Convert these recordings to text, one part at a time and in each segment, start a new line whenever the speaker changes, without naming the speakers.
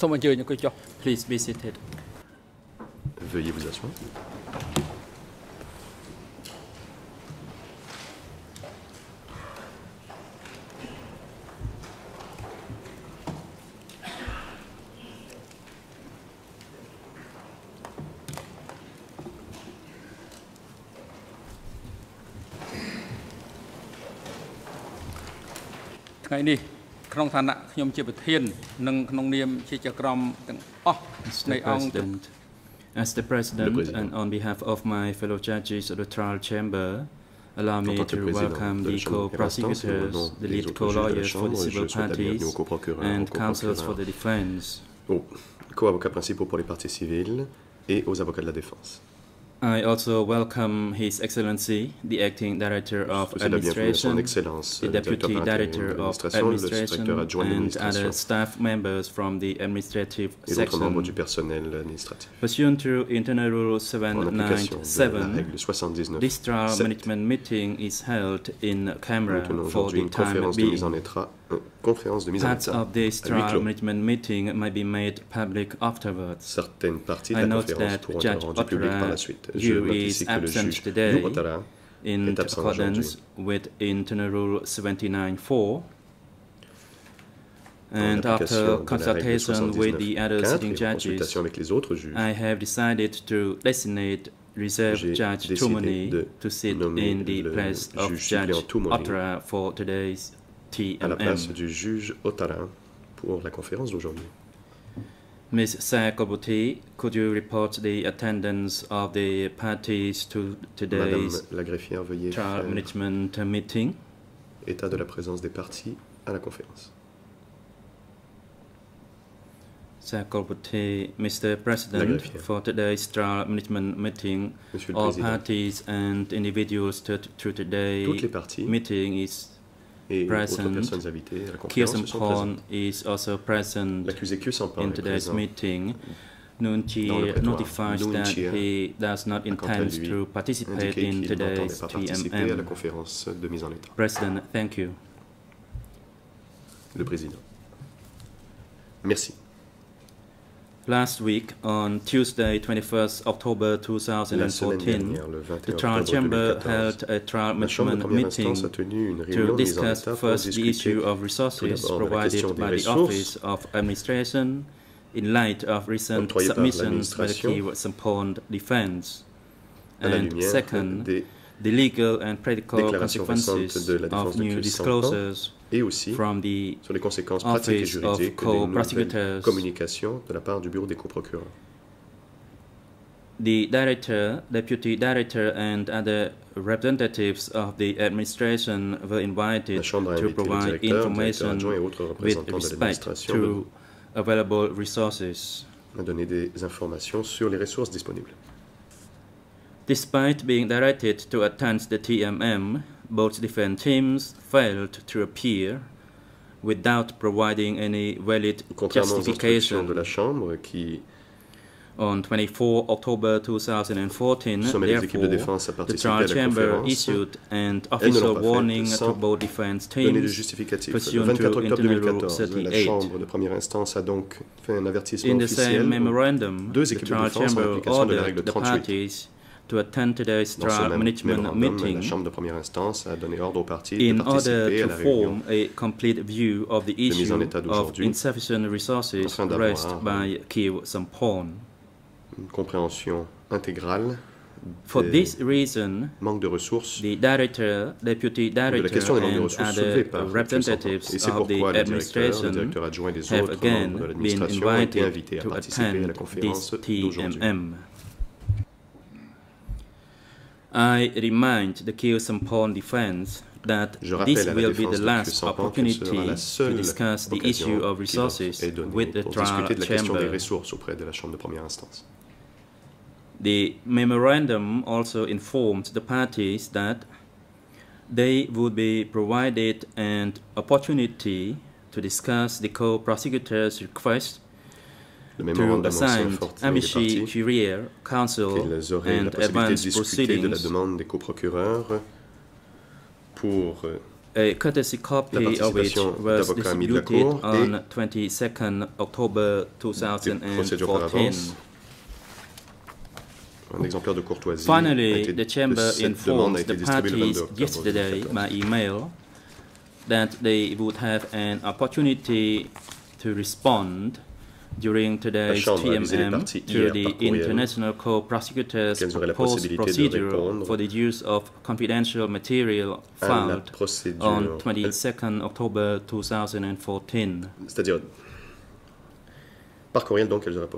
សូមអញ្ជើញអង្គុយចុះ
Please be seated.
Veuillez vous asseoir.
။ថ្ងៃនេះ ក្នុងឋានៈខ្ញុំជាប្រធាននិងក្នុងនាមជាចក្រមទាំងអស់នៃ
Mr.
អង្គ
President, as the President
Président.
and on behalf of my fellow judges of the trial chamber, allow me
En tant que
to
président
welcome
de la
the
Chambre de première instance et au
co-prosecutors,
nom
the
des
lead
autres juges de la
co-lawyers for the
Chambre,
civil
je souhaite la
parties,
bienvenue aux co-procureurs,
and
aux
counsels for
co-procureurs.
the defense.
aux co-avocats principaux pour les parties civiles et aux avocats de la défense.
I also welcome His Excellency, the Acting Director of
Je souhaite la bienvenue à son
Administration,
Excellence,
the
le directeur
Deputy
par intérim de
Director of
l'administration, le directeur
Administration,
adjoint de
and
l'administration
other staff members from the administrative
et d'autres membres du
section.
personnel administratif.
Pursuant to Internal Rule
En application de la
797,
règle 79,
This trial
7,
management meeting is held in camera
nous tenons
for
aujourd'hui
the
une
time
conférence de mise en
being.
état, euh, conférence de mise en
Parts
état
of this
à huis
trial
clos.
management meeting may be made public afterwards.
Certaines parties de
I
la
note
conférence
that
pourront
Judge
être rendues publiques par
Ottara
la suite. Note
is absent today
Ottara
In accordance with Internal Rule 79.4 and after consultation with the other
79.4
sitting judges,
consultation avec les autres juges,
I have decided to designate Reserve
J'ai
Judge
décidé
Tumani
de
to sit in the
le
place of
juge
Judge Ottara for today's
à la place
TMM.
du juge Ottara pour la conférence d'aujourd'hui.
Ms. Sakobuti, could you report the attendance of the parties to today's
la greffière, veuillez
trial
faire
management meeting?
état de la présence des parties à la conférence.
Sakobuti, Mr. President, for today's trial management meeting, all parties and individuals to, to today's meeting is
et
present.
personnes invitées à la conférence sont
Korn
présentes.
is also present
L'accusé
in today's meeting.
Mm. Le
Nunchi notifies that he does not intend to participate in today's
participer à la conférence de mise en état.
President, thank you.
Le Président. Merci.
Last week, on Tuesday, 21st October
La semaine
2014,
dernière, le
the
21
trial
octobre
chamber
2014,
held a trial
la Chambre de
management
première
meeting
instance a tenu une
to
réunion de mise en
discuss
état pour
first the
discuter
issue of resources
d'abord de la
provided
question des
by the
ressources
Office of Administration in light of recent
octroyées par
submissions by the
l'administration
Keyword Sampon defense.
à la
And
lumière
second,
des,
the legal and practical consequences
de la
of new disclosures
et aussi
from the
sur les conséquences pratiques et juridiques des communications de la part du Bureau des coprocureurs.
The director, deputy director, and other representatives of the administration were invited to provide information
adjoint et autres
with
représentants de
respect
l'administration
to available resources.
à donner des informations sur les ressources disponibles.
Despite being directed to attend the TMM, both defense teams failed to appear without providing any valid
Contrairement aux instructions de
justification.
la Chambre qui
On 24 October 2014,
sommet les équipes de
therefore,
défense à
the
participer à
trial
la
chamber
conférence,
issued an
elles ne l'ont
official
pas
warning
faite
to
sans
both defense
donner de
teams
justificatif. Le
pursuant
24
to
octobre
Internal Rule
2014, la
38.
Chambre de première instance a donc fait un avertissement
In the
officiel
same memorandum,
deux
the
équipes de
trial
défense en
chamber
application de la
ordered
règle
the
38.
parties to attend today's
Dans ce
trial
même
management
mémorandum, la
meeting
Chambre de première instance a donné ordre aux parties de
in order
participer à
to
la réunion
form a complete view of the
mise
issue
état
of
d'aujourd'hui,
insufficient resources
afin d'avoir
raised by Kiev Sampon.
une compréhension intégrale
For
des
this reason,
manques de ressources
the director, deputy
de la
director,
question des manques de
and
ressources soulevées
other
par
representatives
Et c'est
of the
pourquoi le directeur, le
administration
directeur adjoint et des
have
autres
again
membres de
been
l'administration ont été
invited
à
to
participer à la
attend
conférence
this
d'aujourd'hui.
TMM. I remind the Sampon defense that this will be the last
Q. Sampan que
opportunity
ce sera la
to discuss the issue of resources with the trial
de la question des
chamber.
ressources auprès de la Chambre de première instance.
The memorandum also informed the parties that they would be provided an opportunity to discuss the co-prosecutor's request
Le informe les
Amici Courier counsel
qu'ils auraient la possibilité de discuter de la demande des coprocureurs pour euh,
a courtesy copy of which was distributed on
et
22nd October
des procédures par
2014.
avance. Un exemplaire de courtoisie a
Finally,
été,
the Chamber informed the
distribuée le 22
parties yesterday
2014.
by email that they would have an opportunity to respond during today's TMM
parties
to the International Co-Prosecutors proposed procedure for the use of confidential material filed on
procédure,
22nd October 2014.
c'est-à-dire par courriel donc elles auraient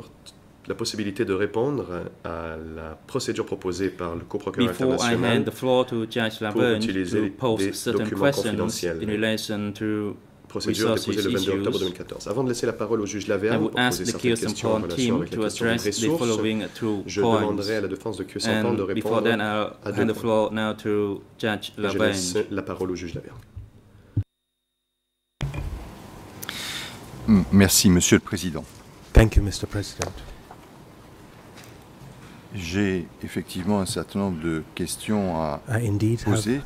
la possibilité de répondre à la procédure proposée par le coprocureur
Before I hand
international
the floor to Judge Laverne
utiliser
to pose
des documents
questions
confidentiels.
in relation to
procédure
resources
déposée le 22 octobre
issues,
2014. Avant de laisser la parole au juge
would
pour poser certaines questions en relation
team
avec la question des ressources,
following two
je
points.
demanderai à la défense de Q100 de répondre
then, I'll
à deux
hand the
points.
floor now to Judge
Je laisse la parole au juge Laverne.
Mm, Merci, Monsieur le Président.
Thank you, Mr. President.
J'ai effectivement un certain nombre de questions à
I have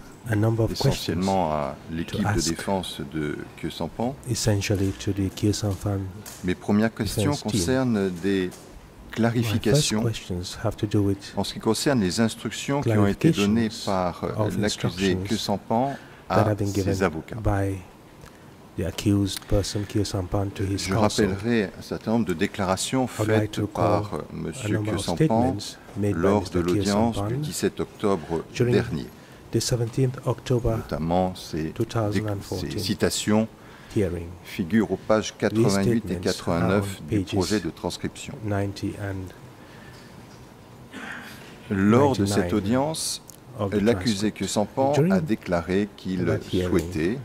essentiellement à l'équipe de défense de Sampan.
essentially to the Kyosan Fan.
Mes premières questions concernent des clarifications en ce qui concerne les instructions qui ont été données par euh, l'accusé
instructions
Sampan
that
à
have been given
ses avocats. Je rappellerai un certain nombre de déclarations faites par euh,
a
Monsieur
number of
Sampan
statements made by
lors de l'audience du
Pan
17 octobre dernier,
the 17th October
notamment ces,
2014
ces citations
hearing,
figurent aux pages 88 et
statements
89
are on
du projet de transcription.
90 and
Lors de
99
cette audience, l'accusé que Sampan a déclaré qu'il souhaitait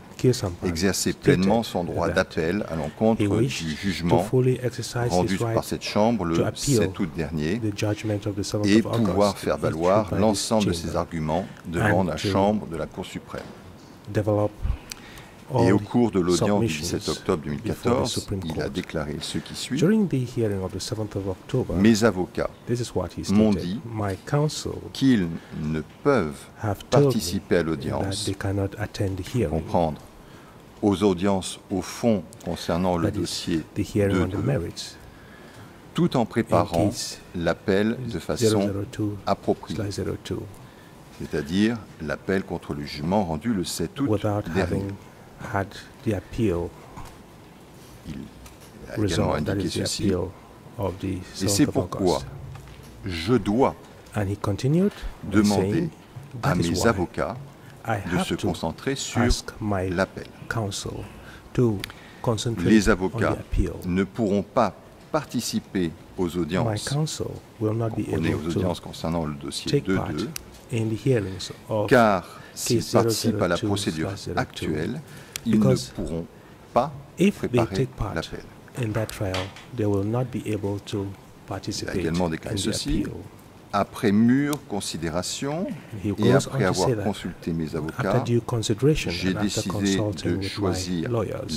exercer pleinement son droit
that
d'appel à l'encontre du jugement rendu par cette Chambre le
appeal
7 août dernier
the judgment of the 7th
et pouvoir faire valoir l'ensemble de ses arguments devant la Chambre de la Cour suprême. Et au cours de l'audience du
submissions
17 octobre
before the
2014,
Supreme
il a déclaré ce qui suit.
During the hearing of the 7th of October,
Mes avocats m'ont dit qu'ils ne peuvent participer à l'audience,
hearing,
comprendre aux audiences au fond concernant le dossier de tout en préparant l'appel de façon
002
appropriée,
02,
c'est-à-dire l'appel contre le jugement rendu le 7 août
without
dernier.
having had the appeal.
Il a également indiqué ceci. Et
7th
c'est pourquoi je dois demander à mes avocats de se concentrer sur l'appel. Les avocats ne pourront pas participer aux audiences, on est aux audiences concernant le dossier
take part
2.2,
in the hearings of
car s'ils participent à la
002/02,
procédure actuelle, ils ne pourront pas préparer l'appel.
in that trial, they will not be able to participate
également déclaré ceci. Après mûre considération et après avoir consulté mes avocats, j'ai décidé de choisir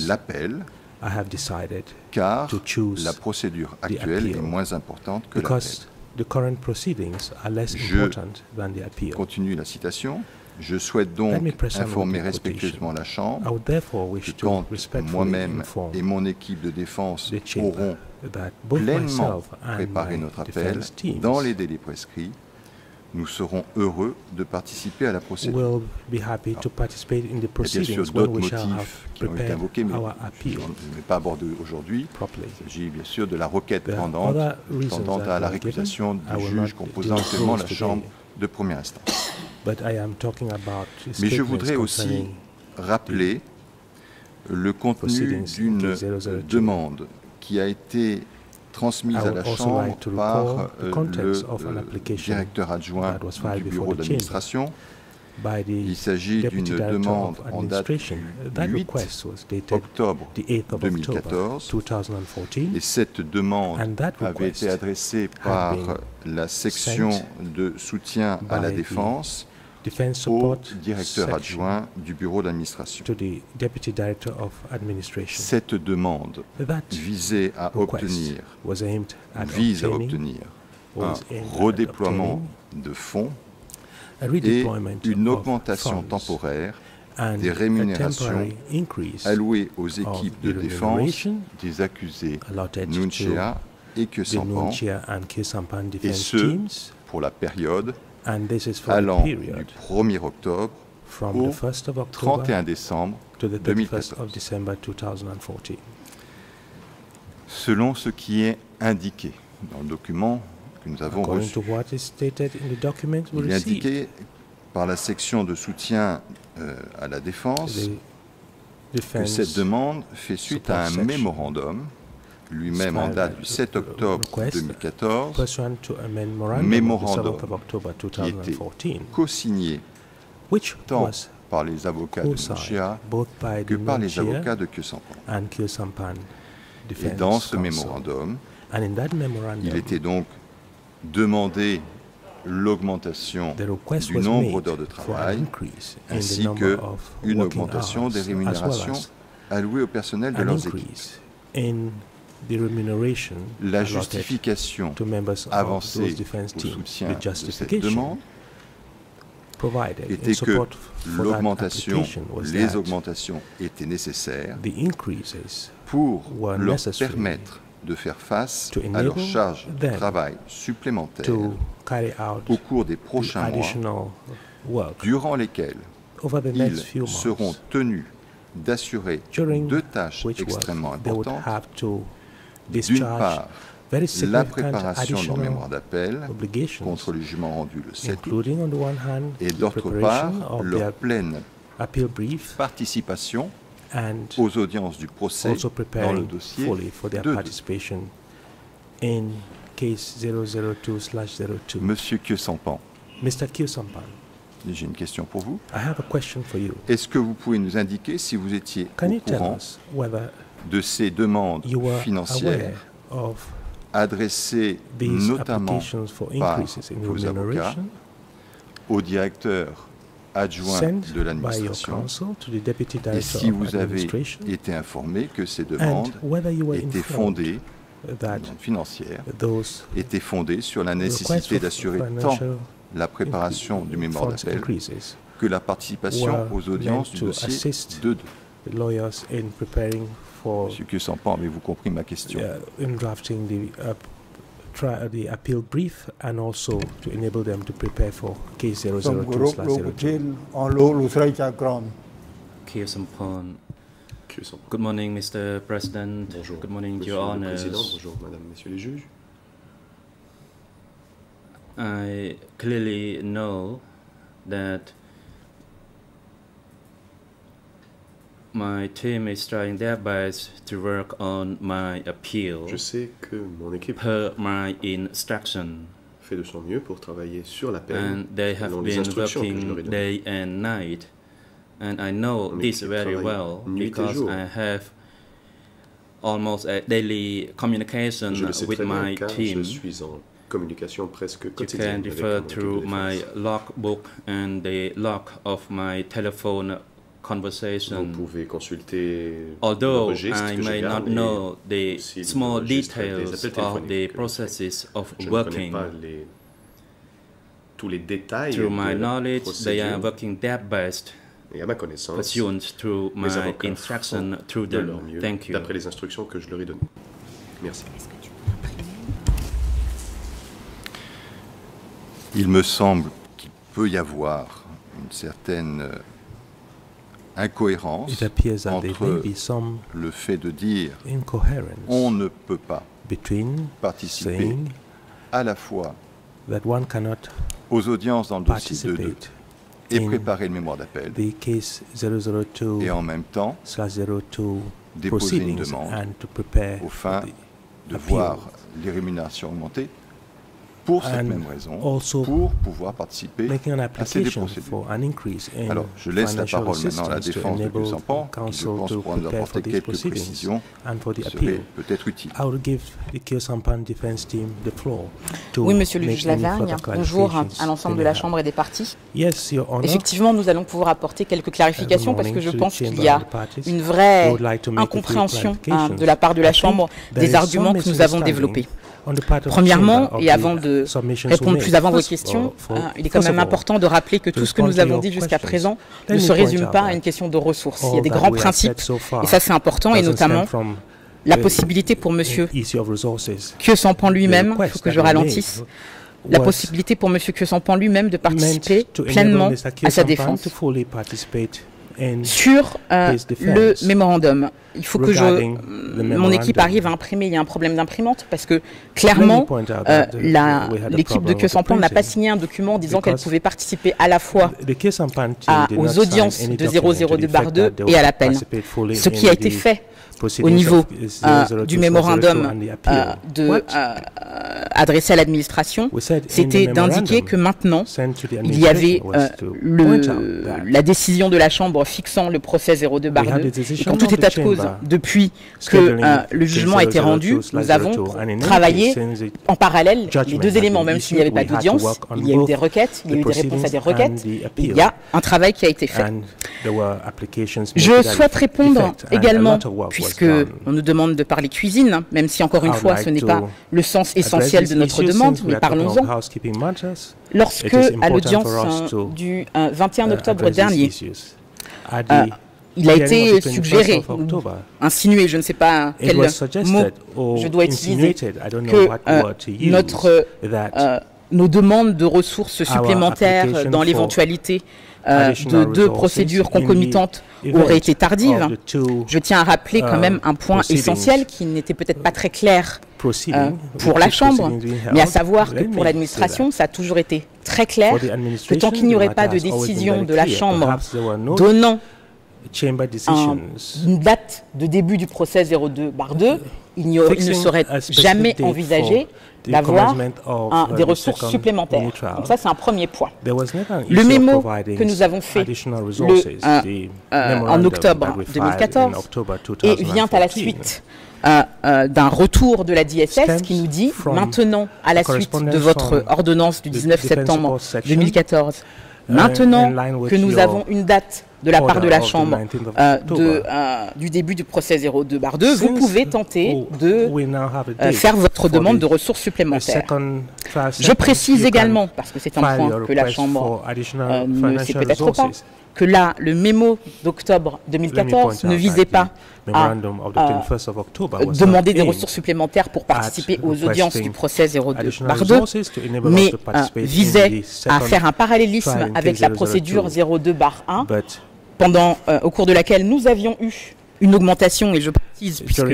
l'appel
I have decided
car la procédure actuelle est moins importante que l'appel. Je. Continue la citation. Je souhaite donc informer respectueusement la Chambre que quand moi-même et mon équipe de défense
both
pleinement préparé notre appel dans les délais prescrits, nous serons heureux de participer à la procédure.
will be happy to participate in the
Il y a bien sûr d'autres motifs qui ont été invoqués, mais je ne vais pas aborder aujourd'hui. Il s'agit bien sûr de la requête pendante
that
à la récusation du juge composant actuellement la Chambre de première instance.
But I am talking about
Mais je voudrais aussi rappeler le contenu d'une
in 002.
demande qui a été transmise à la Chambre par euh, le euh, directeur adjoint du bureau d'administration. Il s'agit d'une demande en date du 8
request was dated
octobre
the 8th of October
2014
2014
et cette demande avait été adressée par la section de soutien à la défense au directeur adjoint du bureau d'administration. Cette demande visait à obtenir, vise à obtenir un redéploiement de fonds et une augmentation temporaire des rémunérations allouées aux équipes de défense des accusés Nunchea et Kyosampan
defense
ce, pour la période
and this is for the
allant du
period
1er octobre
from
au
the 1st of October
31 décembre
to the 31st
2014.
of December 2014.
selon ce qui est indiqué dans le document que nous avons
According
reçu.
to what is stated in the document we
Il est indiqué par la section de soutien euh, à la défense que cette demande fait suite à un mémorandum, lui-même en date du 7 octobre
request
2014,
pursuant to a memorandum
Mémorandum
of the 7th of October
qui était
2014,
co-signé tant par les avocats de
by
que par les avocats de Kyosampan. Et dans ce mémorandum, il était donc demandé l'augmentation du nombre d'heures de travail ainsi que une augmentation des rémunérations allouées au personnel de leurs équipes. La justification
to members of
avancée au
teams.
soutien de cette demande était que l'augmentation, les augmentations étaient nécessaires
the increases
pour
were
leur
necessary
permettre de faire face
to
à leurs charges de travail supplémentaires
to carry out
au cours des
the
prochains mois, durant lesquels ils seront tenus d'assurer deux tâches extrêmement importantes. D'une part, la préparation de leur mémoire d'appel contre le jugement rendu le 7 août et d'autre part leur pleine participation aux audiences du procès
also
dans le dossier
fully for their
2.
participation in case 002/02.
Monsieur Kyosampan,
Mr. Kyosampan,
j'ai une question pour vous.
I have a question for you.
Est-ce que vous pouvez nous indiquer si vous étiez
Can
au courant de ces demandes financières adressées notamment par vos avocats au directeur adjoint de l'administration et si vous avez été informé que ces
and
demandes étaient fondées, financières, étaient fondées sur la nécessité d'assurer tant la préparation du mémoire d'appel que la participation aux audiences du dossier
assist
2
for
Monsieur avez-vous compris ma question?
In drafting the, uh, uh, the appeal brief and also to enable them to prepare for case
002/02
Good morning, Mr. President. Good morning, Your
Honor.
I clearly know that my team is trying their best to work on my appeal
Je sais que mon équipe
per my instruction,
fait de son mieux pour travailler sur la
and they have
les
been
instructions que je leur ai
working
données.
day and night. And I know
Mon
this very well because. I have almost a daily communication
Je le sais
with
très bien
my
car
team.
je suis en communication presque
You
quotidienne
can
avec
refer
mon équipe
to my logbook and the log of my telephone
Vous
conversation.
pouvez consulter le
Although
registre
I
que je
may
garde
not know the small details of the processes of
je ne connais
working,
pas les, tous les détails
through
de
my
la
knowledge, they are
procédure.
working their best,
et à ma connaissance,
pursuant through my instruction through
de
them.
leur mieux
Thank you.
d'après les instructions que je leur ai données. Merci.
Il me semble qu'il peut y avoir une certaine euh, incohérence
It appears that there may
entre
be some
le fait de dire on ne peut pas participer à la fois aux audiences dans le dossier 2
participate
et préparer le mémoire d'appel
the case 002
et en même temps
slash 02
déposer une demande
and to prepare
au
for
fin
the
de voir les rémunérations augmenter pour cette
And
même raison, pour pouvoir participer à ces procédures.
for an increase in
Alors, je laisse la parole maintenant à la défense de
enable
Sampan, qui, je pense, pourra nous apporter quelques précisions
and for the
qui
appeal.
seraient peut-être utiles.
I will give the Kyosampan defense team the floor to
Oui, monsieur le juge
further
bonjour à l'ensemble de la. Chambre et des
Honor.
Effectivement, nous allons pouvoir apporter quelques clarifications parce que je pense qu'il y a une vraie incompréhension hein, de la part de la Chambre des arguments que nous avons Premièrement, et avant de répondre plus avant vos questions, hein, il est quand même important de rappeler que tout ce que nous avons dit jusqu'à présent ne se résume pas à une question de ressources. Il y a des grands principes, et ça c'est important, et notamment la possibilité pour monsieur Kyosampan lui-même, il faut que je ralentisse, la possibilité pour monsieur lui-même de participer pleinement à sa défense sur euh, le mémorandum. Il faut que je,
mm,
mon équipe arrive à imprimer. Il y a un problème d'imprimante parce que clairement, euh, l'équipe de Kyosampan n'a pas signé un document disant qu'elle pouvait participer à la fois aux audiences de
002-2
et à l'appel. Ce qui a été fait au niveau euh, du mémorandum de euh, adressée à l'administration, c'était d'indiquer que maintenant, il y avait euh, la décision de la Chambre fixant le procès 02 bar 2. Et tout état de cause, depuis que euh, le jugement a été rendu, nous avons travaillé en parallèle les deux éléments, même s'il n'y avait pas d'audience. Il y a eu des requêtes, il y a eu des réponses à des requêtes. Il y a un travail qui a été fait. Je souhaite répondre également, puisque on nous demande de parler cuisine, même si encore une fois, ce n'est pas le sens essentiel
l'essentiel
de notre demande, mais parlons-en. Lorsque, à l'audience hein, du euh, 21 octobre dernier, euh, il a été suggéré, insinué, je ne sais pas quel mot je dois utiliser, que euh, notre, nos demandes de ressources supplémentaires dans l'éventualité de deux procédures concomitantes auraient été tardives. Je tiens à rappeler quand même un point essentiel qui n'était peut-être pas très clair euh, pour la Chambre, mais à savoir que pour l'administration, ça a toujours été très clair que tant qu'il n'y aurait pas de décision de la Chambre donnant une date de début du procès 02-2, il, ne serait jamais envisagé d'avoir des ressources supplémentaires. Donc ça, c'est un premier point. Le mémo que nous avons fait euh, en octobre 2014 et vient à la suite. Euh, euh, d'un retour de la DSS qui nous dit maintenant, à la suite de votre ordonnance du 19 septembre 2014, maintenant que nous avons une date de la part de la Chambre euh, du début du procès 02 bar 2, vous pouvez tenter de faire votre demande de ressources supplémentaires. Je précise également, parce que c'est un point que la Chambre ne sait peut-être pas, que là, le mémo d'octobre 2014 ne visait pas à, demander des ressources supplémentaires pour participer aux audiences du procès
02-2,
mais euh, visait à faire un parallélisme avec la procédure
02-1,
pendant, euh, au cours de laquelle nous avions eu une augmentation, et je précise, puisque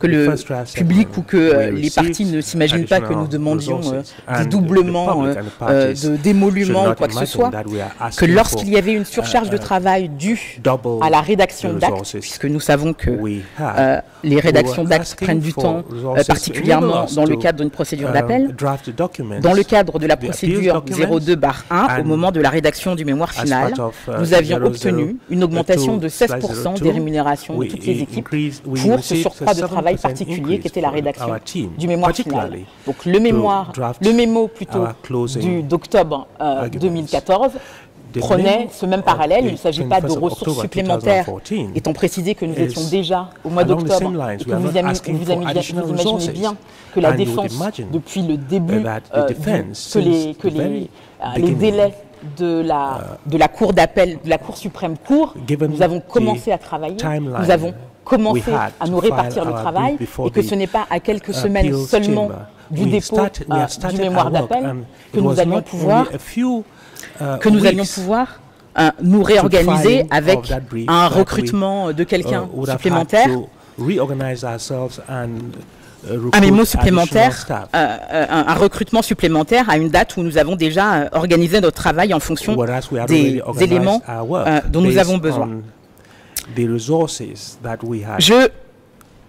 que le public ou que euh, les partis ne s'imaginent pas que nous demandions des
euh,
doublements, euh, de d'émoluments ou quoi que ce soit, que lorsqu'il y avait une surcharge de travail due à la rédaction d'actes, puisque nous savons que les rédactions d'actes prennent du temps, particulièrement dans le cadre d'une procédure d'appel, dans le cadre de la procédure 02-1, au moment de la rédaction du mémoire final, nous avions obtenu une augmentation de 16% des rémunérations de toutes les équipes pour ce surcroît de travail particulier qui était la rédaction du mémoire final. Donc le mémoire, le mémo plutôt d'octobre euh, 2014 prenait ce même parallèle. Il ne s'agit pas de ressources supplémentaires, étant précisé que nous étions déjà au mois d'octobre et que vous, imaginez bien que la défense, depuis le début, euh, que les, que euh, délais de la, de la Cour d'appel, de la Cour suprême
Cour,
nous avons commencé à travailler, nous avons
commencer
à nous répartir le travail et que ce n'est pas à quelques semaines seulement du dépôt euh, du mémoire d'appel que nous allions pouvoir que euh, nous allions pouvoir nous réorganiser avec un recrutement de quelqu'un supplémentaire.
Ah, euh,
un mémo supplémentaire, un, recrutement supplémentaire à une date où nous avons déjà organisé notre travail en fonction des éléments dont nous avons besoin
the resources that we have
Je,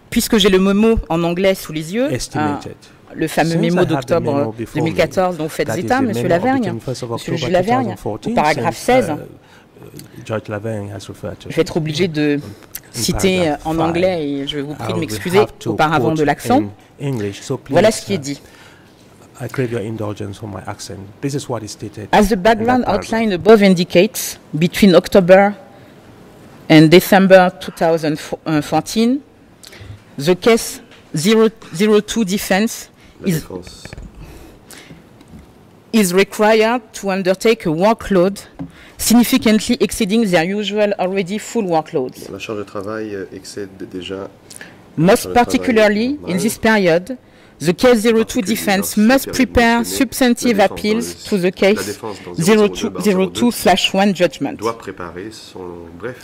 puisque j'ai le mémo en anglais sous les yeux,
estimated.
Le fameux mémo d'octobre 2014 dont vous faites état,
hein,
Monsieur Lavergne, Monsieur Jules Lavergne, paragraphe 16, je vais être obligé de citer en anglais et je vous prie de m'excuser auparavant de l'accent. Voilà ce qui est dit. As the background outlined above indicates, between October and December 2014, the case 002 defense is, is required to undertake a workload significantly exceeding their usual already full workloads.
La charge de travail excède déjà
Most particularly in this period, the case 02 defense must prepare substantive appeals to the case 02-1 judgment.
Doit préparer son bref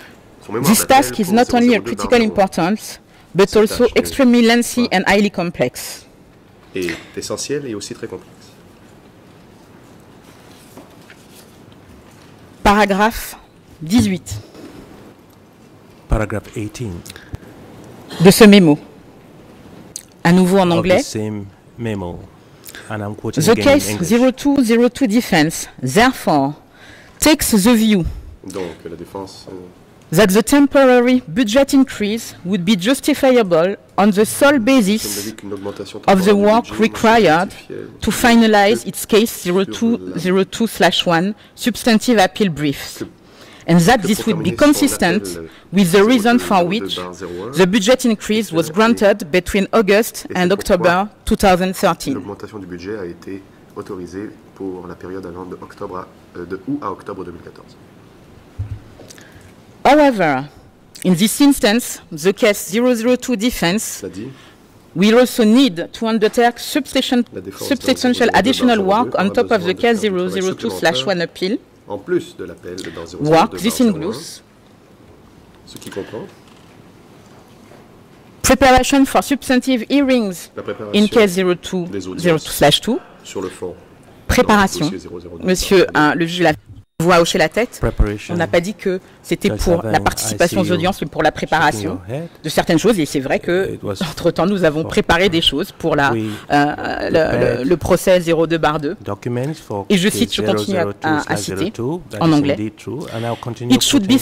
This task is not only of
002
critical
bar 01.
importance, but
Cette
also
tâche est-
extremely lengthy and highly complex.
est essentiel et aussi très complexe.
Paragraphe 18
Paragraph 18
de ce mémo. À nouveau en anglais.
the same memo, and I'm quoting
The
again in
case
English.
0202 defense, therefore, takes the view
Donc la défense euh,
that the temporary budget increase would be justifiable on the sole basis
d'avis qu'une augmentation
of the work required to finalize its case 0202/1 substantive appeal briefs, and that this would be consistent with the reason for which the budget increase was granted between August and October 2013.
L'augmentation du budget a été autorisée pour la période allant de, octobre à- euh, de août à octobre 2014.
However, in this instance, the case 002 defense will also need to undertake substation,
La défense
substantial additional work on top of the case
faire du
002/1 appeal
en plus de l'appel dans 002
work. This includes
ce qui comprend
preparation for substantive hearings in case 02
des audiences
02/2,
sur le fond.
préparation.
dans le dossier 002
Monsieur hein, le juge la voit hocher la tête. On n'a pas dit que c'était pour la participation aux audiences, mais pour la préparation de certaines choses. Et c'est vrai que, entre-temps, nous avons préparé des choses pour la,
We
euh, le, procès 02 bar 2.
documents for
Et je cite, je continue à- à- à
002/02,
citer en
is
anglais. It should be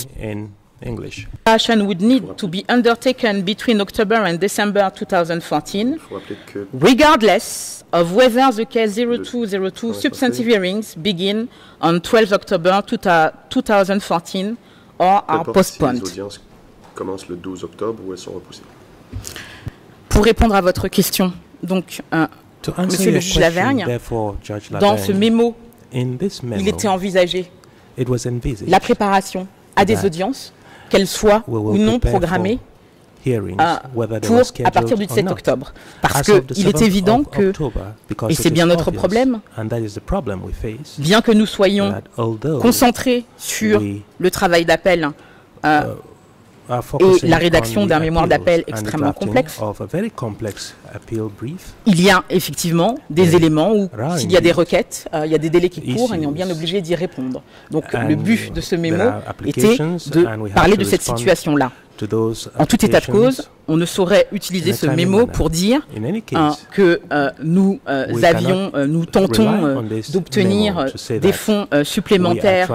English.
Preparation would need to be undertaken between October and December 2014,
Il faut rappeler que
regardless of whether the case 0202 substantive hearings begin on 12 October 2014 or are
importe si les
postponed.
audiences commencent le 12 octobre ou elles sont repoussées.
Pour répondre à votre question, donc, euh,
To answer
Monsieur le
your
juge
question,
Lavergne,
therefore, Judge
dans ce mémo,
in this memo,
il était envisagé
it was envisaged
la préparation à des audiences, qu'elles soient ou non programmées pour
were
à partir du
scheduled or
17
not.
octobre. Parce qu'il est
7th
évident que, et c'est bien notre problème, bien que nous soyons concentrés sur le travail d'appel euh,
focusing
la rédaction d'un mémoire d'appel extrêmement complexe. il y a effectivement des éléments où s'il y a des requêtes, euh, il y a des délais qui courent et on est bien obligé d'y répondre. Donc le but de ce mémo était de parler de cette situation-là.
To those
En tout état de cause, on ne saurait utiliser ce mémo pour dire hein, que euh, nous euh, avions, euh, nous tentons d'obtenir des fonds supplémentaires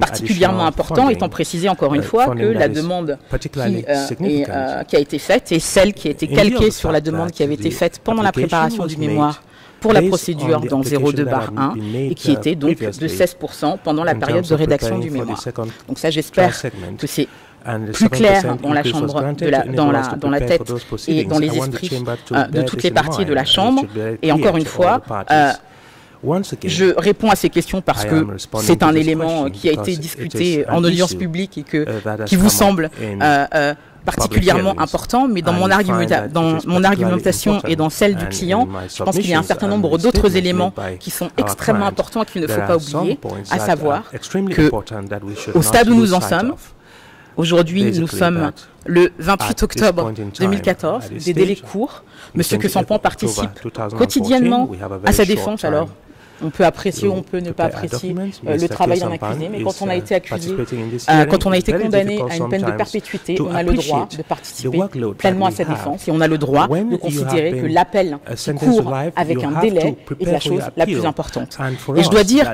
particulièrement importants, étant précisé encore une fois que la demande qui, est,
significant.
qui a été faite est celle qui a été calquée sur la demande qui avait été faite pendant la préparation du mémoire pour la procédure dans
application
02
that
bar
had
1
been made,
et qui
uh,
était donc de
previously
16% pendant la période de rédaction du mémoire. Donc ça j'espère que c'est plus
7%
clair dans la chambre, de dans dans tête et dans les esprits, euh, de toutes les parties de la chambre. Et encore une fois, euh, Je réponds à ces questions parce que c'est un élément qui a été discuté en audience publique et que,
uh,
qui vous semble euh, particulièrement important, mais dans, mon, argumenta- dans mon argumentation et dans celle du client, je pense qu'il y a un certain nombre d'autres éléments qui sont extrêmement importants et qu'il ne faut pas oublier, à savoir que au stade où nous en sommes. Aujourd'hui, nous sommes le
at
28
this
octobre
point in time,
2014,
at this
des délais courts. Monsieur
28th
Quessampan
October
participe
2014,
quotidiennement à sa défense. Alors, on peut apprécier ou on peut ne pas apprécier euh, le travail d'un accusé, mais
is,
quand on a été accusé, euh, quand on a été condamné à une peine de perpétuité, on a le droit de participer pleinement à sa défense et on a le droit de considérer que l'appel qui court avec un délai est la chose la plus importante. Et je dois dire,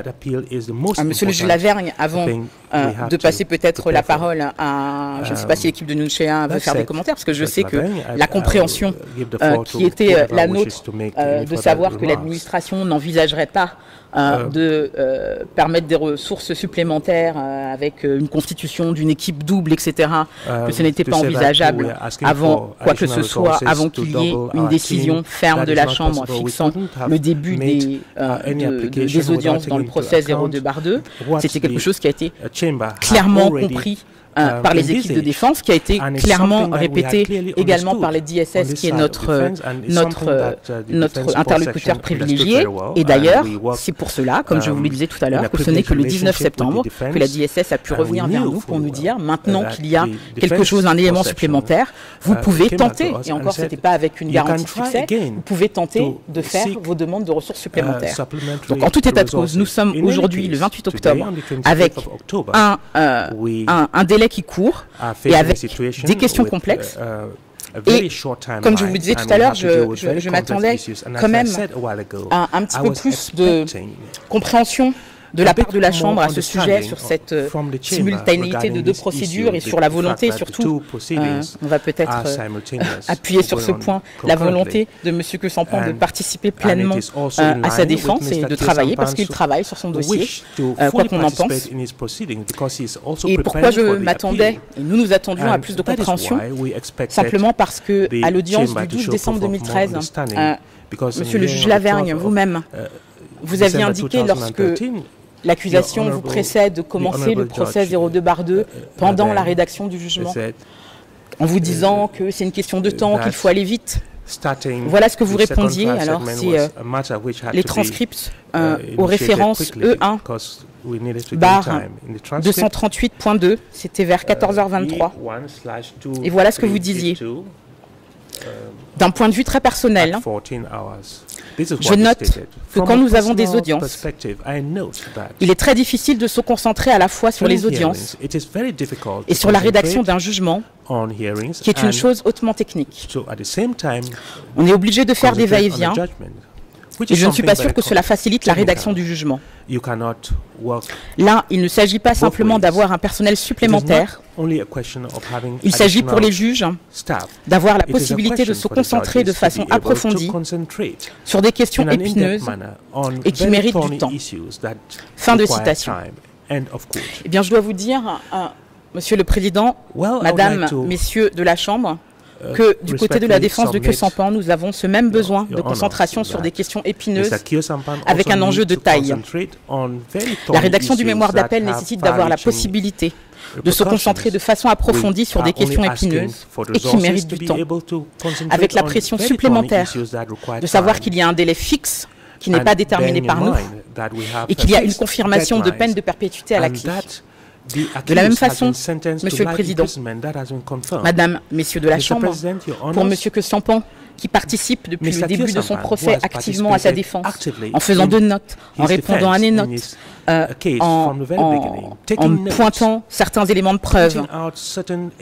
à Monsieur le juge Lavergne, avant euh, de passer peut-être la parole à, je ne sais
Um,
pas si l'équipe de Nunchéa veut faire des commentaires, parce que je sais que
Lavergne, I-
la
Hein,
de euh, permettre des ressources supplémentaires euh, avec euh, une constitution d'une équipe double, etc., que ce n'était pas envisageable avant quoi que ce soit, avant qu'il y ait une décision ferme de la Chambre fixant le début des, des audiences dans le procès 02 bar 2. C'était quelque chose qui a été clairement compris euh, par les équipes de défense, qui a été clairement répété également par les DSS, qui est notre, euh, interlocuteur privilégié. Et d'ailleurs, c'est pour cela, comme je vous le disais tout à l'heure, que ce n'est que le 19 septembre que la DSS a pu revenir vers nous pour nous dire, maintenant qu'il y a quelque chose, un élément supplémentaire, vous pouvez tenter, et encore
ce
n'était pas avec une garantie de succès, vous pouvez tenter de faire vos demandes de ressources supplémentaires. Donc en tout état de cause, nous sommes aujourd'hui le 28 octobre avec un euh, délai qui court et avec des questions complexes. Et comme je vous le disais tout à l'heure, je, je, je m'attendais quand même à un petit peu plus de compréhension de la part de la Chambre à ce sujet, sur cette euh, simultanéité de deux procédures et sur la volonté surtout.
Hein,
on va peut-être euh, appuyer sur ce point, la volonté de M. Kessampan de participer pleinement euh, à sa défense et de travailler parce qu'il travaille sur son dossier, quoi qu'on en pense. Et pourquoi je m'attendais, nous nous attendions à plus de compréhension, simplement parce que à l'audience du 12 décembre 2013, Monsieur le juge Lavergne, vous-même, vous aviez indiqué lorsque L'accusation vous précède de commencer le procès
02-2
pendant la rédaction du jugement en vous disant que c'est une question de temps, qu'il faut aller vite. Voilà ce que vous répondiez. Alors, c'est euh, les transcripts euh, aux références E1 barre 238.2, c'était vers 14h23. Et voilà ce que vous disiez.
Euh,
d'un point de vue très personnel,
hein.
je note que quand nous avons des audiences, il est très difficile de se concentrer à la fois sur les audiences et sur la rédaction d'un jugement, qui est une chose hautement technique. On est obligé de faire des va-et-vient et je ne suis pas sûr que cela facilite la rédaction du jugement. Là, il ne s'agit pas simplement d'avoir un personnel supplémentaire. Il s'agit pour les juges d'avoir la possibilité de se concentrer de façon approfondie sur des questions épineuses et qui méritent du temps. Fin de citation. Eh bien, je dois vous dire, euh, Monsieur le Président, Madame, Messieurs de la Chambre, que du côté de la défense de Kyosampan, nous avons ce même besoin de concentration sur des questions épineuses avec un enjeu de taille. La rédaction du mémoire d'appel nécessite d'avoir la possibilité de se concentrer de façon approfondie sur des questions épineuses et qui méritent du temps, avec la pression supplémentaire de savoir qu'il y a un délai fixe qui n'est pas déterminé par nous et qu'il y a une confirmation de peine de perpétuité à la clé. De la même façon, Monsieur le Président, Madame, Messieurs de la Chambre, pour Monsieur que Sampan, qui participe depuis le début de son procès activement à sa défense, en faisant deux notes, en répondant à des notes, euh, en, pointant certains éléments de preuve,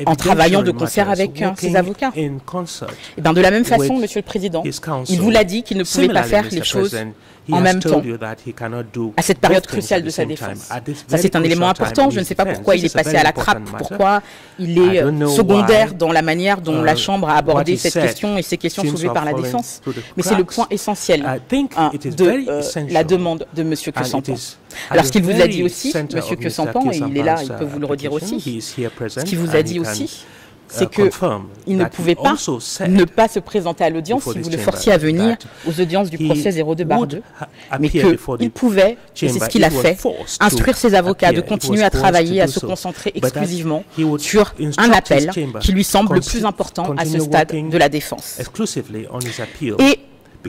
en travaillant de concert avec ses avocats. Et eh ben de la même façon, Monsieur le Président, il vous l'a dit qu'il ne pouvait pas faire les choses en même temps, à cette période cruciale de sa défense. Ça, c'est un élément important. Je ne sais pas pourquoi il est passé à la trappe, pourquoi il est secondaire dans la manière dont la Chambre a abordé cette question et ces questions soulevées par la défense. Mais c'est le point essentiel hein, de euh, la demande de M.
Cussampo.
Alors ce qu'il vous a dit aussi, Monsieur Kyosampan, et il est là, il peut vous le redire aussi, ce qu'il vous a dit aussi, c'est qu'il ne pouvait pas ne pas se présenter à l'audience si vous le forciez à venir aux audiences du procès
02-2,
mais qu'il pouvait, et c'est ce qu'il a fait, instruire ses avocats de continuer à travailler, à se concentrer exclusivement sur un appel qui lui semble le plus important à ce stade de la défense. Et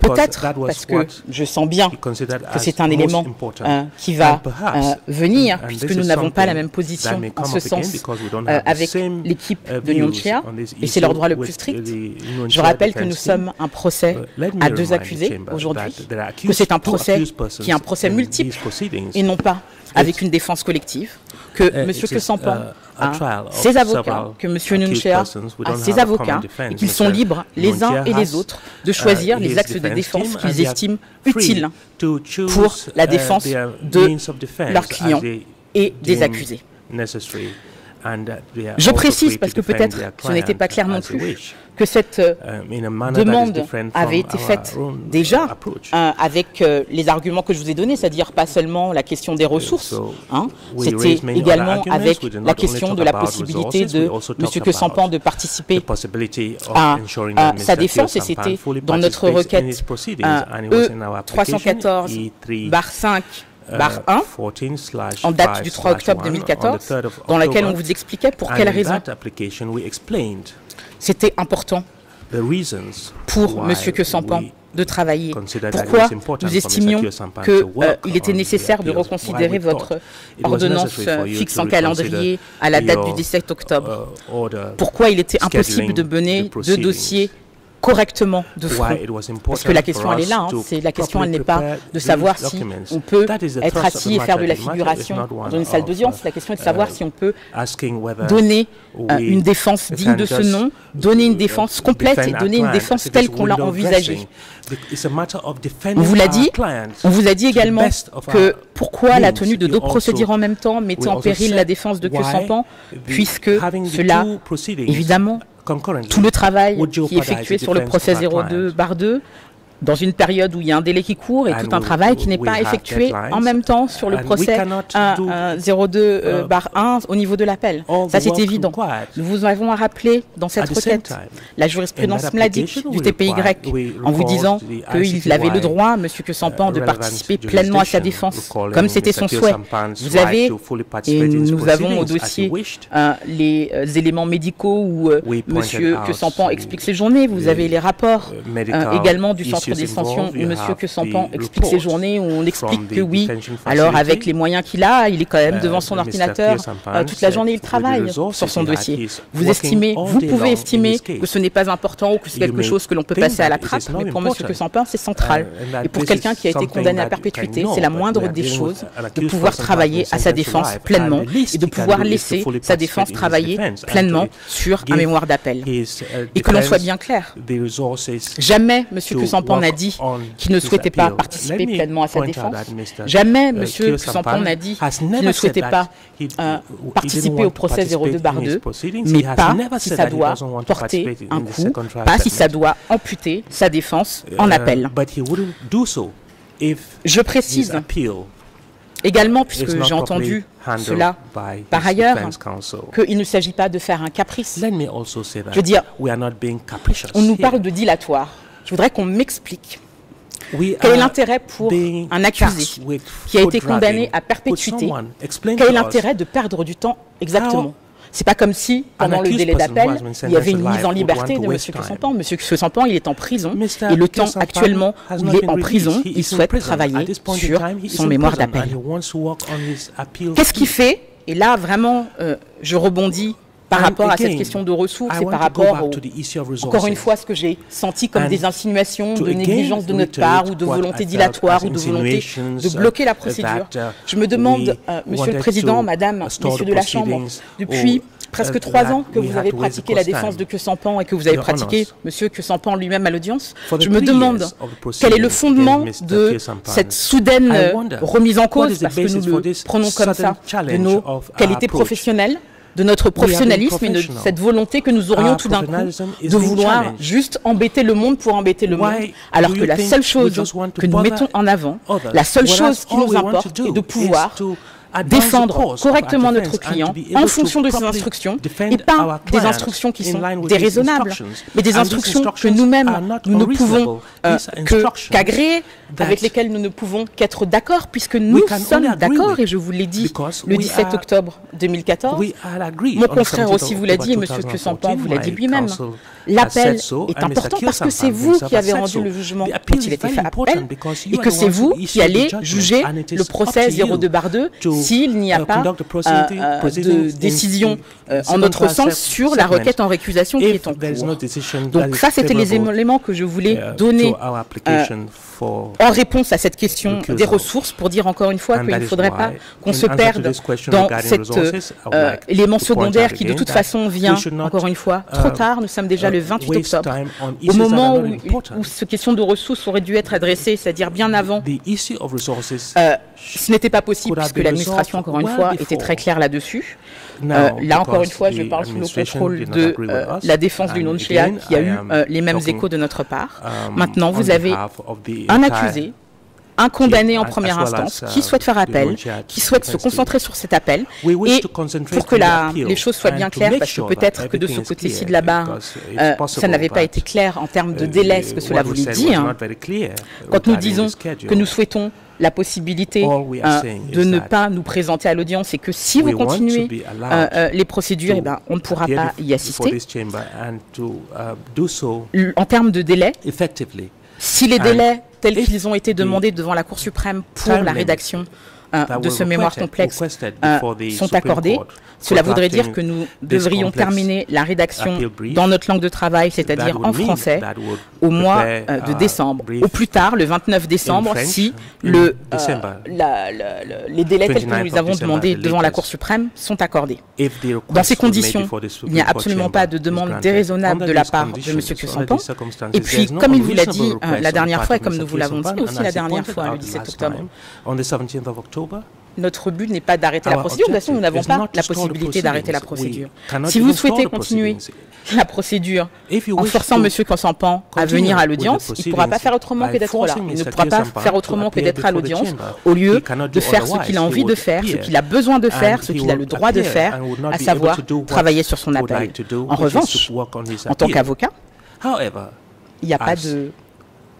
Peut-être parce que je sens bien que c'est un élément hein, qui va hein, venir, puisque nous n'avons pas la même position en ce sens euh, avec l'équipe de Nyonchia, et c'est leur droit le plus strict. Je rappelle que nous sommes un procès à deux accusés aujourd'hui, que c'est un procès qui est un procès multiple et non pas avec une défense collective, que M. Kessampan
à hein.
ses avocats, que M. Nuncher
à
ses avocats, et qu'ils sont libres les uns et les autres de choisir les axes de défense qu'ils estiment utiles pour la défense de leurs clients et des accusés. Je précise parce que peut-être ce n'était pas clair non plus que cette euh, demande avait été faite déjà euh, avec euh, les arguments que je vous ai donnés, c'est-à-dire pas seulement la question des ressources, hein, c'était également avec la question de la possibilité de M.
Kessampan
de participer à, sa défense, et c'était dans notre requête
E 314-5-1
en date du 3 octobre 2014, dans laquelle on vous expliquait pour quelles raisons c'était important pour M.
Kessampan
de travailler. Pourquoi nous estimions qu'il
euh,
était nécessaire de reconsidérer votre ordonnance euh, fixant calendrier à la date du 17 octobre Pourquoi il était impossible de mener deux dossiers correctement de front. Parce que la question, elle est là. Hein. C'est, la question, elle n'est pas de savoir si on peut être assis et faire de la figuration dans une salle d'audience. La question est de savoir si on peut donner euh, une défense digne de ce nom, donner une défense complète et donner une défense telle qu'on l'a envisagée. On vous l'a dit, on vous a dit également que pourquoi la tenue de deux procédures en même temps mettait en péril la défense de que
Sampan,
puisque cela, évidemment, tout le travail qui est effectué sur le procès 02 bar 2 dans une période où il y a un délai qui court et tout un travail qui n'est pas effectué en même temps sur le procès 02 euh, bar 1 au niveau de l'appel. Ça, c'est évident. Nous vous avons à rappeler dans cette requête la jurisprudence
Mladic
du TPY en vous disant qu'il avait le droit, M. Kessampan, de participer pleinement à sa défense, comme c'était son souhait. Vous avez, et nous avons au dossier euh, les euh, éléments médicaux où M.
Kessampan
explique ses journées. Vous avez les rapports également du centre
centre
des
sanctions
où M.
Kessampan
explique ses journées, où on explique que oui, alors avec les moyens qu'il a, il est quand même devant son ordinateur euh, toute la journée, il travaille sur son dossier. Vous estimez, vous pouvez estimer que ce n'est pas important ou que c'est quelque chose que l'on peut passer à la trappe, mais pour
M.
Kessampan, c'est central. Et pour quelqu'un qui a été condamné à perpétuité, c'est la moindre des choses de pouvoir travailler à sa défense pleinement et de pouvoir laisser sa défense travailler pleinement sur un mémoire d'appel. Et que l'on soit bien clair, jamais M.
Kessampan
Sampon n'a dit qu'il ne souhaitait pas participer pleinement à sa défense. Jamais M. Sampon n'a dit qu'il ne souhaitait pas participer au procès
02-2,
mais pas si ça doit porter un coup, pas si ça doit amputer sa défense en appel. Je précise Également, puisque j'ai entendu cela par ailleurs, qu'il ne s'agit pas de faire un caprice. Je veux dire, on nous parle de dilatoire. Je voudrais qu'on m'explique Quel est l'intérêt pour un accusé qui a été condamné à perpétuité Quel est l'intérêt de perdre du temps exactement c'est pas comme si, pendant le délai d'appel, il y avait une mise en liberté de M. Cressampan. M. Cressampan, il est en prison. Et le temps actuellement il est en prison, il souhaite travailler sur son mémoire d'appel. Qu'est-ce qui fait, et là vraiment, euh, je rebondis par rapport à cette question de ressources et par rapport, au, encore une fois, ce que j'ai senti comme des insinuations de négligence de notre part ou de volonté dilatoire ou de volonté de bloquer la procédure. Je me demande, euh, Monsieur le Président, Madame,
Monsieur
de la Chambre, depuis presque trois ans que vous avez pratiqué la défense de Quesampan et que vous avez pratiqué Monsieur Quesampan lui-même à l'audience, je me demande quel est le fondement de cette soudaine remise en cause, parce que nous le prenons comme ça, de nos qualités professionnelles, de notre professionnalisme et de cette volonté que nous aurions tout d'un coup de vouloir juste embêter le monde pour embêter le monde, alors que la seule chose que nous mettons en avant, la seule chose qui nous importe est de pouvoir défendre correctement notre client en fonction de ses instructions et pas des instructions qui sont déraisonnables, mais des instructions que nous-mêmes, nous ne pouvons euh, qu'agréer, avec lesquelles nous ne pouvons qu'être d'accord, puisque nous sommes d'accord, et je vous l'ai dit le 17 octobre 2014. Mon confrère aussi vous l'a dit, et M. Sampan vous l'a dit lui-même. L'appel est important parce que c'est vous qui avez rendu le jugement quand il était fait appel et que c'est vous qui allez juger le procès 02 bar 2 s'il n'y a pas euh, de décision euh, en notre sens sur la requête en récusation qui est en cours. Donc ça, c'était les éléments que je voulais donner
euh,
en réponse à cette question des ressources pour dire encore une fois qu'il ne faudrait pas qu'on se perde dans cet élément secondaire qui de toute façon vient, encore une fois, trop tard. Nous sommes déjà
le
le 28 octobre, au moment où, où ces questions de ressources auraient dû être adressées, c'est-à-dire bien avant, euh, ce n'était pas possible puisque l'administration, encore une fois, était très claire là-dessus. Euh, là, encore une fois, je parle sous le contrôle de euh, la défense du
non-CHEA
qui a eu les mêmes échos de notre part. Maintenant, vous avez un accusé un condamné en première instance qui souhaite faire appel, qui souhaite se concentrer sur cet appel. Et pour que les choses soient bien claires, parce que peut-être que de ce côté-ci de la barre, euh, ça n'avait pas été clair en termes de délai, ce que cela voulait dire. Quand nous disons que nous souhaitons la possibilité euh, de ne pas nous présenter à l'audience et que si vous continuez euh, les procédures, eh ben, on ne pourra pas y assister. En termes de délai, si les délais tels qu'ils ont été demandés devant la Cour suprême pour la rédaction de ce mémoire complexe euh, sont
accordées.
Cela voudrait dire que nous devrions terminer la rédaction dans notre langue de travail, c'est-à-dire en français, au mois euh, de décembre, au plus tard le 29 décembre, si euh, les délais tels que nous avons demandés devant la Cour suprême sont accordés. Dans ces conditions, il n'y a absolument pas de demande déraisonnable de la part de M.
Cusampan.
Et puis, comme il vous l'a dit la dernière fois et comme nous vous l'avons dit aussi la dernière fois, le 17 octobre, notre but n'est pas d'arrêter la procédure. De toute façon, nous n'avons pas la possibilité d'arrêter la procédure. Si vous souhaitez continuer la procédure en forçant M. Consampan à venir à l'audience, il ne pourra pas faire autrement que d'être là. Il ne pourra pas faire autrement que d'être à l'audience au lieu de faire ce qu'il a envie de faire, ce qu'il a besoin de faire, ce qu'il a le droit de faire, à savoir travailler sur son appel. En revanche, en tant qu'avocat, il n'y a pas de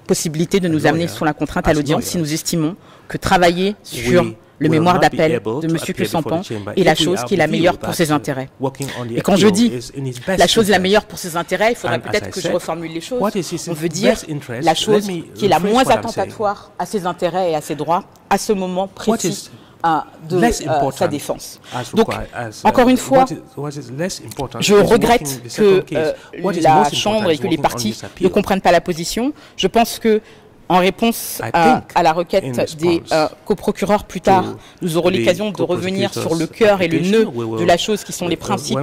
possibilité de nous amener sous la contrainte à l'audience si nous estimons que travailler sur le mémoire d'appel de M. Cussampan est la chose qui est la meilleure pour ses intérêts. Et quand je dis la chose la meilleure pour ses intérêts, il faudrait peut-être que je reformule les choses. On veut dire la chose qui est la moins attentatoire à ses intérêts et à ses droits à ce moment précis hein, de euh, sa défense. Donc, encore une fois, je regrette que euh, la Chambre et que les partis ne comprennent pas la position. Je pense que en réponse à, la requête des euh, coprocureurs plus tard, nous aurons l'occasion de revenir sur le cœur et le nœud de la chose qui sont les principes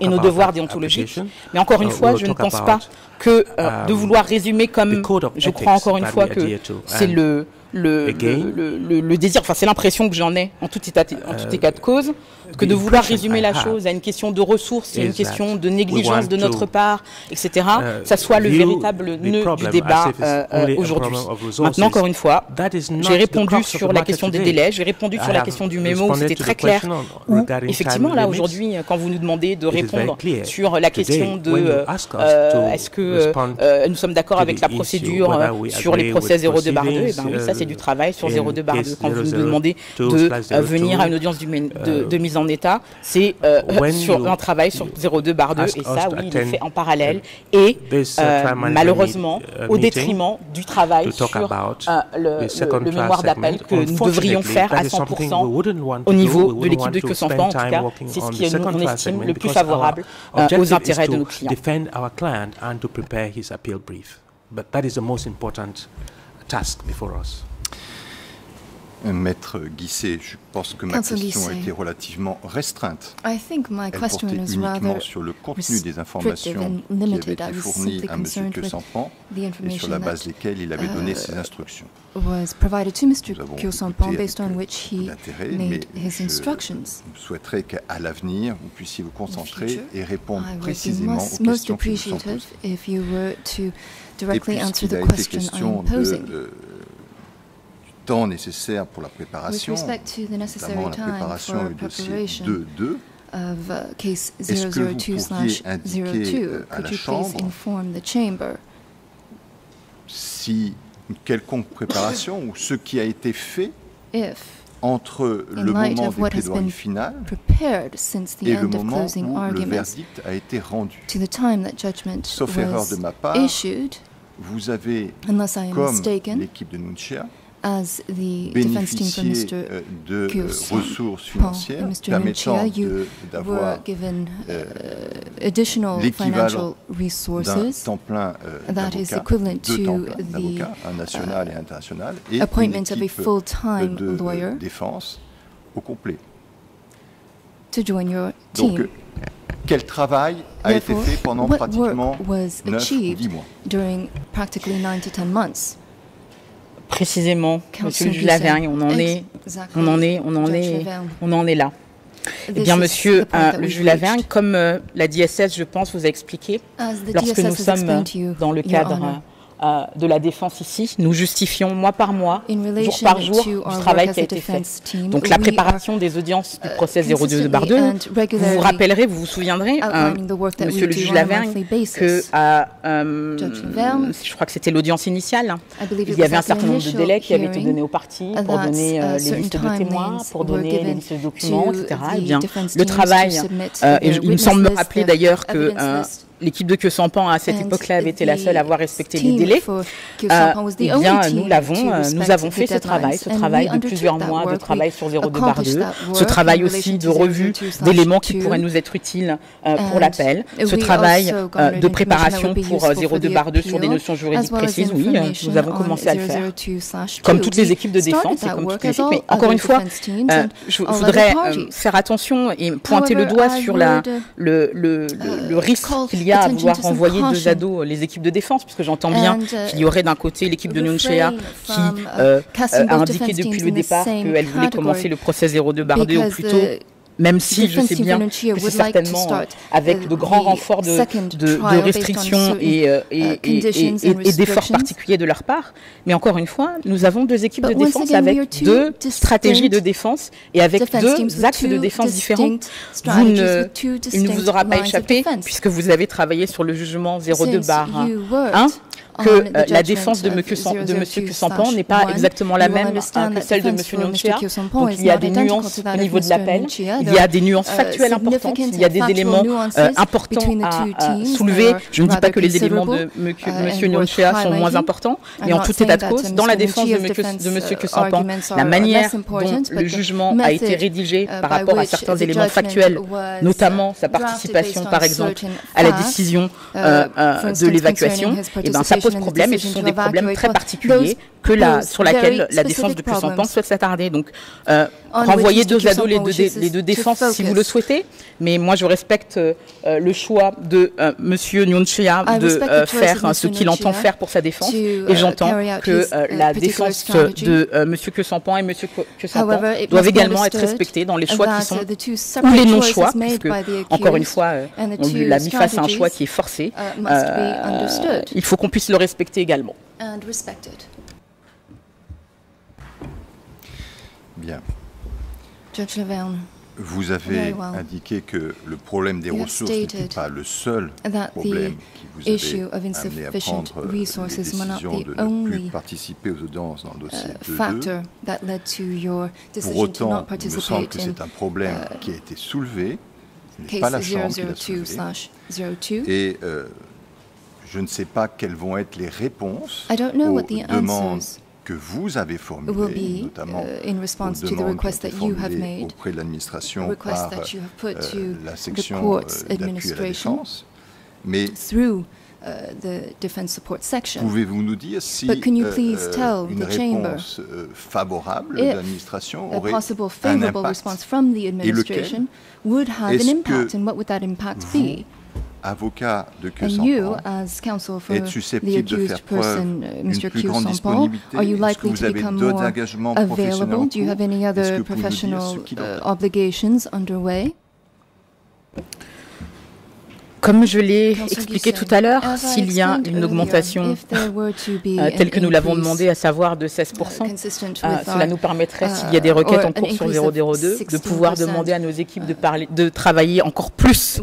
et nos devoirs déontologiques. Mais encore une fois, je ne pense pas que euh, de vouloir résumer comme, je crois encore une fois que c'est le, le, désir, enfin c'est l'impression que j'en ai en tout état, en de cause, que de vouloir résumer la chose à une question de ressources, une question de négligence de notre part, etc., ça soit le véritable nœud du débat euh, euh, aujourd'hui. Maintenant, encore une fois, j'ai répondu sur la question des délais, j'ai répondu sur la question du mémo, c'était très clair, où effectivement là aujourd'hui, euh, quand vous nous demandez de répondre sur la question de est-ce que nous sommes d'accord avec la procédure sur les procès 02 barre 2, et ben oui, ça passer du travail sur 02 bar 2. Quand vous nous demandez de euh, venir à une audience de, mise en état, c'est euh,
euh,
sur un travail sur 02 bar 2 et ça, oui, il est fait en parallèle et malheureusement au détriment du travail sur le, mémoire d'appel que nous devrions faire à 100% au niveau de l'équipe de que
sans
en tout cas, c'est ce qui nous, on estime le plus favorable aux intérêts de nos clients.
But that is the most important task before us.
Maître Guisset, je pense que ma
Council
question
Guisset.
a été relativement restreinte.
I think my
Elle
question
portait
was
uniquement sur le contenu des informations qui avaient été fournies à M.
Kyosampan
et sur la base desquelles il avait donné
uh,
ses instructions.
Was provided to Mr. Kyosampan based on which he made his instructions.
Je souhaiterais qu'à l'avenir, vous puissiez vous concentrer et répondre précisément
most,
aux questions qui vous sont posées. Et puisqu'il
question
a été
question posing.
De, euh, temps nécessaire pour la préparation, notamment la préparation du dossier 2.2, est-ce que vous pourriez indiquer euh, à la Chambre si une quelconque préparation ou ce qui a été fait entre le moment des plaidoiries
finales
et le moment où le verdict a été rendu. Sauf erreur de ma part, vous avez, comme l'équipe de Nunchia,
as the defense team for Mr.
Euh, de euh,
Kyuson,
ressources financières
Paul, Mr.
permettant d'avoir euh,
euh, additional financial resources
temps plein
that is equivalent to the
national uh, et et
appointment of a full-time lawyer
défense au complet.
To join your team.
Donc, quel travail a
Therefore, été
fait pendant pratiquement 9 10 mois
during practically 9 to 10 months?
Précisément, Monsieur de Lavergne, on en est, on en est, on en est, on en est là. Eh bien, monsieur euh, le Lavergne, comme euh, la DSS, je pense, vous a expliqué, lorsque nous sommes dans le cadre euh, de la défense ici, nous justifions mois par mois, jour par jour, du travail qui a été fait. Donc la préparation des audiences du procès 02 bar
2,
vous vous rappellerez, vous vous souviendrez,
hein, euh,
monsieur le juge Lavergne, que je crois que c'était l'audience initiale, hein. il y avait un certain nombre de délais qui avaient été donnés aux parties pour donner euh, les listes de témoins, pour donner les listes documents, etc.
Et
eh bien, le travail, et il me semble me rappeler d'ailleurs que l'équipe de Que Sampan à cette époque-là avait été la seule à avoir respecté les délais. Eh bien, nous l'avons, euh, nous avons fait ce travail, ce travail de plusieurs mois de travail sur
02-2,
ce travail aussi de revue d'éléments qui pourraient nous être utiles euh, pour l'appel, ce travail euh, de préparation pour 02-2 sur des notions juridiques précises, oui, nous avons commencé à le faire. Comme toutes les équipes de défense et comme toutes les équipes, mais encore une fois, je voudrais faire attention et pointer le doigt sur le, le risque qu'il y à vouloir envoyer deux ados, les équipes de défense, puisque j'entends bien qu'il y aurait d'un côté l'équipe de Nunchea qui euh, euh, a indiqué depuis le départ qu'elle voulait commencer le procès 02 Bardé au plus tôt même si je sais bien que c'est certainement
euh,
avec de grands renforts de, de, de restrictions euh, et, et, et, d'efforts particuliers de leur part. Mais encore une fois, nous avons deux équipes de défense avec deux stratégies de défense et avec deux axes de défense différents. Vous ne, il ne vous aura pas échappé puisque vous avez travaillé sur le jugement 02
barre
1 que euh, la défense de
M.
Kusampan n'est pas exactement la même hein, que celle de
M.
Nunchia. Donc il y a des
euh,
nuances au niveau de l'appel, il y a des nuances factuelles importantes, il y a des éléments importants à, soulever. Je ne dis pas que les éléments de M. Nunchia sont moins importants, mais en tout état de cause, dans la défense de M.
Kusampan,
la manière dont le jugement a été rédigé par rapport à certains éléments factuels, notamment sa participation, par exemple, à la décision de l'évacuation, et ben, ça pose problème et ce sont des problèmes très particuliers que la, sur laquelle la défense
depuis
son
temps
souhaite s'attarder. Euh, renvoyer deux ados les deux, les deux défenses si vous le souhaitez. Mais moi, je respecte euh, euh, le choix de euh, Monsieur Nyonchia de euh, faire ce qu'il entend faire pour sa défense. Et j'entends que la défense de Monsieur Kesampan et Monsieur
Kesampan
doivent également être respectées dans les choix qui sont ou les non-choix,
parce
encore une fois, l'a mis face à un choix qui est forcé. il faut qu'on puisse le respecter également.
Bien. Vous avez indiqué que le problème des ressources n'était pas le seul problème qui vous avait amené à prendre les décisions de ne plus participer aux audiences dans le dossier
2.2.
Pour autant, il me semble que c'est un problème qui a été soulevé, ce n'est pas la Chambre qui l'a soulevé, et euh, je ne sais pas quelles vont être les réponses aux demandes que vous avez formulées, notamment aux demandes formulées auprès de l'administration par euh, la section euh, d'appui à la défense. Mais
uh, the.
Pouvez-vous nous dire si
But can you
euh,
please
une
the
réponse chamber favorable de l'administration aurait
possible favorable un
impact?
response from the administration would have an impact and what would that impact be?
avocat de
Q100
êtes susceptible de faire preuve d'une plus
êtes-vous
avez d'autres engagements professionnels Est-ce vous
comme je l'ai expliqué tout à l'heure, s'il y a une augmentation euh, telle que nous l'avons demandé, à savoir de 16%,
ah,
cela nous permettrait, s'il y a des requêtes en cours sur 002, de pouvoir demander à nos équipes de, parler, de travailler encore plus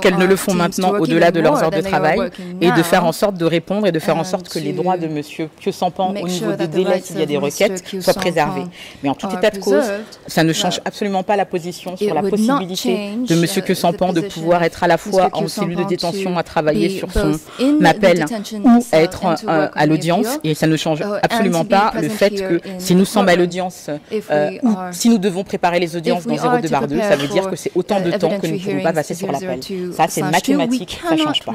qu'elles ne le font maintenant au-delà de leurs heures de travail et de faire en sorte de répondre et de faire en sorte que les droits de M.
Pio
au niveau des délais, s'il y a des requêtes, soient préservés. Mais en tout état de cause, ça ne change absolument pas la position sur la possibilité de M. Pio de pouvoir être à la fois soit en cellule de détention à travailler sur son appel ou euh,
à être
à l'audience. Et ça ne change absolument pas le fait que si nous sommes à l'audience euh, ou si nous devons préparer les audiences dans 0,2 bar 2, ça veut dire que c'est autant de temps que nous ne pouvons pas passer sur l'appel. Ça, c'est mathématique, ça ne
change
pas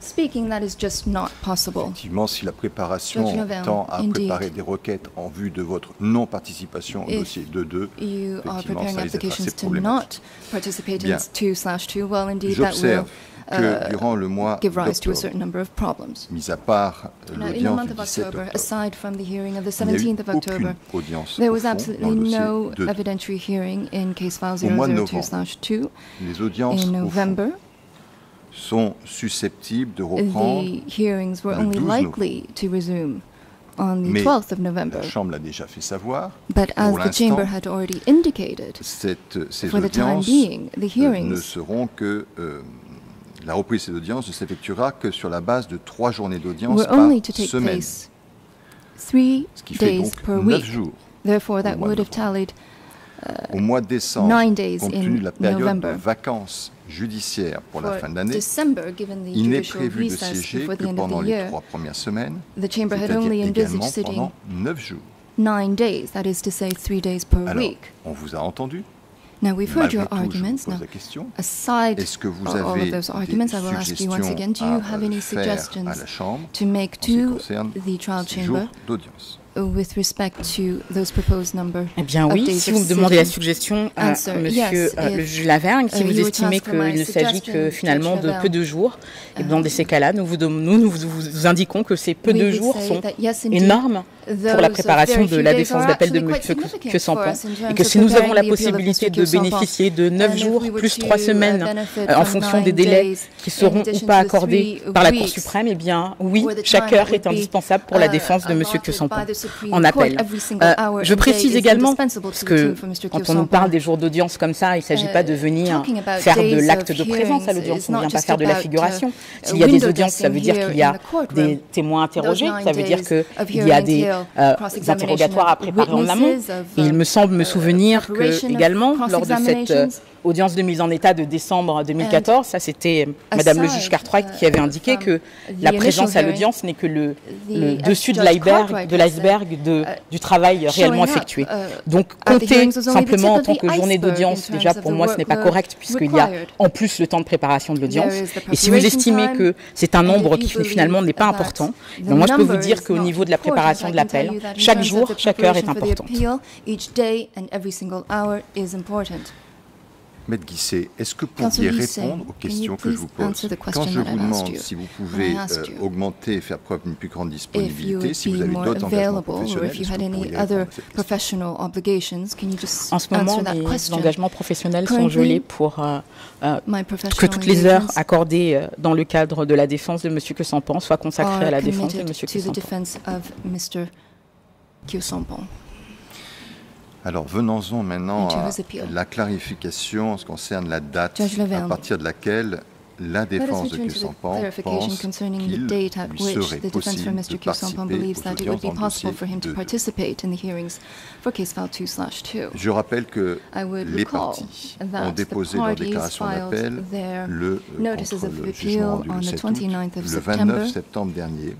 speaking, that is just not possible.
Effectivement, si la préparation
Novell,
tend à
indeed.
préparer des requêtes en vue de votre non-participation au dossier 2.2, effectivement, ça risque d'être assez problématique. Bien.
Well,
J'observe que durant le mois d'octobre, mis à part le
bilan
du 17 octobre, il n'y a eu aucune audience
There
au
was absolutely no evidentiary hearing in case file 002/2.
Les audiences
in November,
au fond, sont susceptibles de reprendre le 12.
On the 12th of November.
La Chambre l'a déjà fait savoir.
But as the Chamber had already indicated,
euh, ces
for being,
euh,
hearings
ne euh, audiences ne s'effectuera que sur la base de trois journées d'audience par
only take
semaine.
Three
ce qui
days per
neuf
week.
jours.
Therefore, that would have tallied, uh,
au mois de décembre,
nine days
de la période de vacances judiciaire pour la fin
de
il n'est prévu de siéger que pendant les trois premières semaines, c'est-à-dire également pendant neuf jours.
Nine days, that is to say three days per
Alors,
week.
on vous a entendu.
Now we've heard your arguments. Now, aside
from
all of those arguments, I will ask you once again: Do you have any suggestions to make to the trial chamber
eh bien oui, si vous me demandez la suggestion,
à
Monsieur le
euh,
juge Lavergne, si vous estimez qu'il ne s'agit que finalement de peu de jours, eh et dans ces cas-là, nous vous, nous, nous vous indiquons que ces peu de jours sont énormes pour la préparation de la défense d'appel de M.
Kyosampan
et que si nous avons la possibilité de bénéficier de 9 jours plus 3 semaines euh, en fonction des délais qui seront ou pas accordés par la Cour suprême, eh bien oui, chaque heure est indispensable pour la défense de M.
Kyosampan
en appel. Je précise également, parce que quand on nous parle des jours d'audience comme ça, il ne s'agit pas de venir faire de l'acte de présence à l'audience, on ne vient pas faire de la figuration. S'il y a des audiences, ça veut dire qu'il y a des témoins interrogés, ça veut dire qu'il y a des euh,
des
interrogatoires à préparer en amont. Et il me semble me souvenir que également lors de cette euh, audience de mise en état de décembre 2014, ça c'était Madame Le juge Cartwright qui avait indiqué que la présence à l'audience n'est que le, dessus de l'iceberg de du travail réellement effectué. Donc compter simplement en tant que journée d'audience, déjà pour moi ce n'est pas correct puisqu'il y a en plus le temps de préparation de l'audience. Et si vous estimez que c'est un nombre qui finalement n'est pas important, ben, moi je peux vous dire qu'au niveau de la préparation de l'appel, chaque jour, chaque heure est importante.
Maître Guisset, est-ce que vous pourriez répondre aux questions que je vous pose Quand je vous demande si vous pouvez euh, augmenter, faire preuve d'une plus grande disponibilité, si vous avez d'autres engagements professionnels, vous
En ce moment, les engagements professionnels sont gelés pour euh, euh, que toutes les heures accordées euh, dans le cadre de la défense de M. Kessampan soient consacrées à la défense de M.
Kessampan.
Alors venons-en maintenant à la clarification en ce qui concerne la date à partir de laquelle la défense de
Kusampan
pense qu'il lui serait possible de participer aux audiences Je rappelle que les parties ont déposé leur déclaration d'appel le euh, 29 septembre dernier.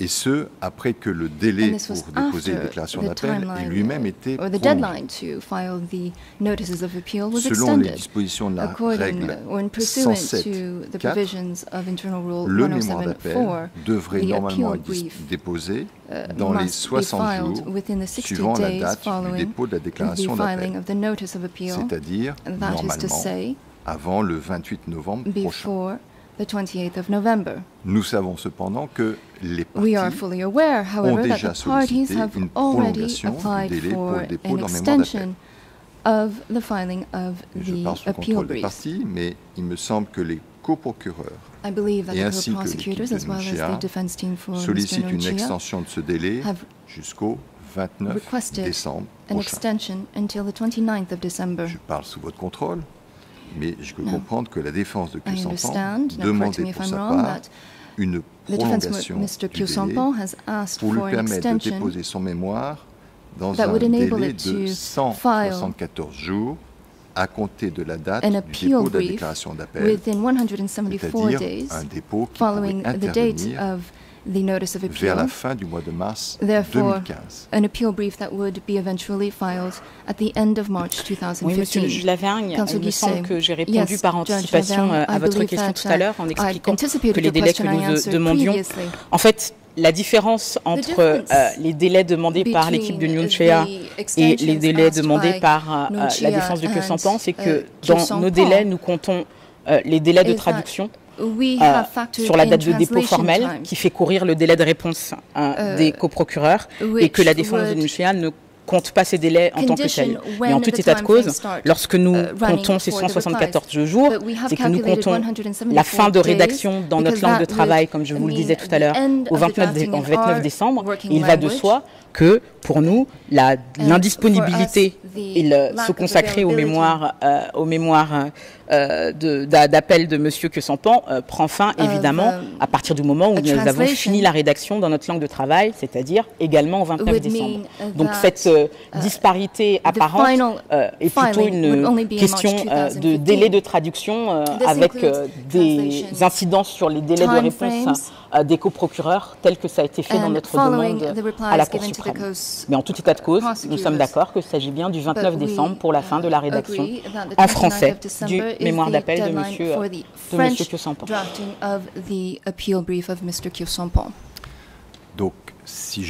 et ce, après que le délai pour déposer les déclarations d'appel ait lui-même été prolongé. Selon les dispositions de la règle
107.4,
le mémoire d'appel devrait normalement être déposé dans les 60 jours suivant la date du dépôt de la déclaration d'appel, c'est-à-dire, normalement, avant le 28 novembre prochain
the 28th of November.
Nous savons cependant que les parties ont déjà sollicité une prolongation du délai pour dépôt d'un mémoire.
Of the filing of the je
parle sous contrôle des parties, mais il me semble que les coprocureurs et ainsi que sollicitent une extension de ce délai jusqu'au 29 décembre. Je parle sous votre contrôle. Mais je peux
no.
comprendre que la défense de Kusampan
demandait
pour sa part une prolongation du délai pour lui permettre de déposer son mémoire dans un délai de 174 jours à compter de la date du dépôt de la déclaration d'appel, c'est-à-dire un dépôt qui
pouvait
intervenir
the notice
vers la fin du mois de mars
Therefore,
2015.
an appeal brief that would be eventually filed at the end of 2015.
Oui, Monsieur le juge Lavergne,
Council
il me semble que j'ai répondu par anticipation euh, à votre question tout à l'heure en expliquant que les délais que nous demandions, en fait, la différence entre euh, les délais demandés par l'équipe de Nunchea et les délais demandés par euh, la défense de
Que
s'en c'est que dans nos délais, nous comptons les délais de traduction euh, sur la date de dépôt
formelle
qui fait courir le délai de réponse
hein,
des coprocureurs et que la défense de Michel ne compte pas ces délais en tant que
tel.
Mais en tout état de cause, lorsque nous comptons ces 174 jours, c'est que nous comptons la fin de rédaction dans notre langue de travail, comme je vous le disais tout à l'heure, au 29, décembre. Il va de soi que pour nous, l'indisponibilité et se consacrer aux mémoires euh, d'appel de, de, Monsieur que euh, prend fin évidemment à partir du moment où nous avons fini la rédaction dans notre langue de travail, c'est-à-dire également au 29 décembre. Donc cette euh, disparité apparente est plutôt une question de délai de traduction avec des incidences sur les délais de réponse hein des coprocureurs tels que ça a été fait dans notre demande à la Cour suprême. Mais en tout état de cause, nous sommes d'accord qu'il s'agit bien du 29 décembre pour la fin de la rédaction en français du mémoire d'appel de M. Kyosampan.
Donc, si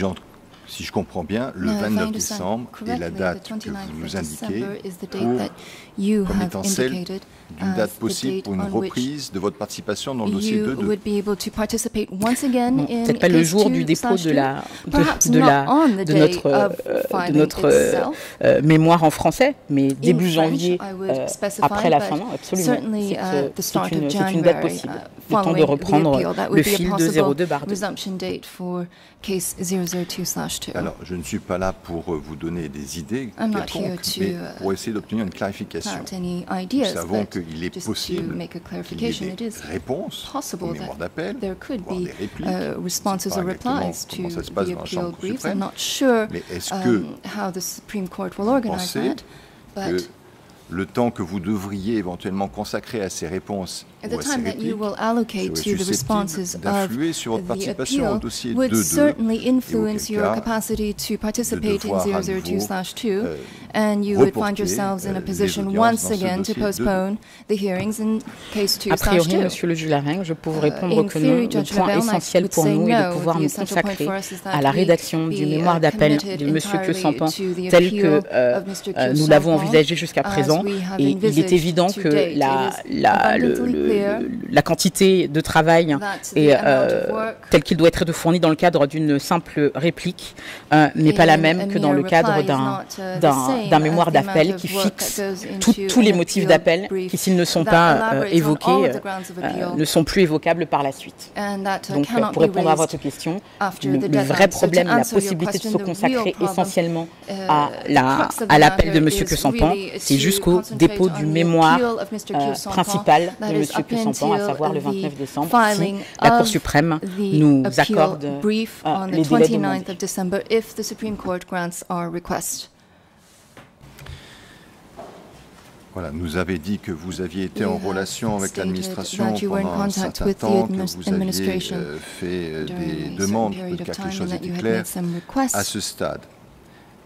si je comprends bien, le 29 décembre est la date que vous nous indiquez pour comme étant celle d'une date possible pour une reprise de votre participation dans le dossier 2.2.
Bon,
Peut-être pas le jour du dépôt de, la, de, notre, de notre euh,
euh,
euh, mémoire en français, mais début janvier, après la fin, non, absolument. C'est une, date possible. Le temps de reprendre le fil de 02
barre
Alors, je ne suis pas là pour vous donner des idées, mais pour essayer d'obtenir une clarification. Nous savons qu'il est possible qu'il y ait des réponses aux mémoires d'appel, voire des répliques.
Uh, responses or replies to the appeal briefs. I'm not sure um, how the Supreme Court will organize that.
Le temps que vous devriez éventuellement consacrer à ces réponses At the
time that you will allocate to the responses of the appeal would certainly influence your capacity to participate in 002/2, and you would find yourselves in a position once again to postpone the hearings in case 2/2.
A priori, Monsieur le juge Laring, je peux vous répondre que. Le point essentiel pour nous est de pouvoir nous consacrer à la rédaction du mémoire
uh,
d'appel de Monsieur
Pio-Sampin
tel que euh, euh, nous l'avons envisagé jusqu'à présent, et il est évident que le la quantité de travail et, euh,
euh,
tel qu'il doit être fourni dans le cadre d'une simple réplique euh, n'est pas la même que dans le cadre d'un mémoire d'appel qui fixe tous les motifs d'appel qui, s'ils ne sont pas évoqués, ne sont plus évocables par la suite. Donc, pour répondre à votre question, le vrai problème la possibilité de se consacrer essentiellement à l'appel de M.
Cusampan,
c'est jusqu'au dépôt du mémoire principal de
M
ce
son
temps, à savoir le 29 décembre, si la Cour suprême nous accorde
brief
euh,
on 29th of December if the Supreme Court grants our request.
Voilà, nous avez dit que vous aviez été
you
en relation avec l'administration pendant un certain temps, que vous aviez euh, fait euh, des demandes que quelque chose était clair à ce stade.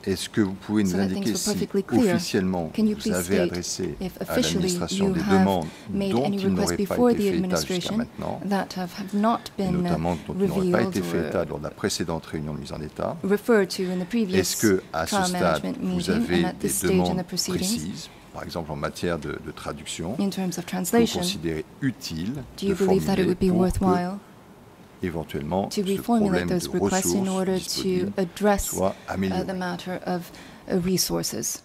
Est-ce que vous pouvez nous indiquer si officiellement vous avez adressé à l'administration des demandes dont il n'aurait pas été fait état jusqu'à maintenant, notamment dont il pas été fait état lors de la précédente réunion de mise en état. Est-ce que à ce stade vous avez des demandes précises par exemple en matière de, de traduction, vous considérez utile de formuler pour éventuellement
to reformulate those requests in order to address. Uh, the matter of, uh, resources.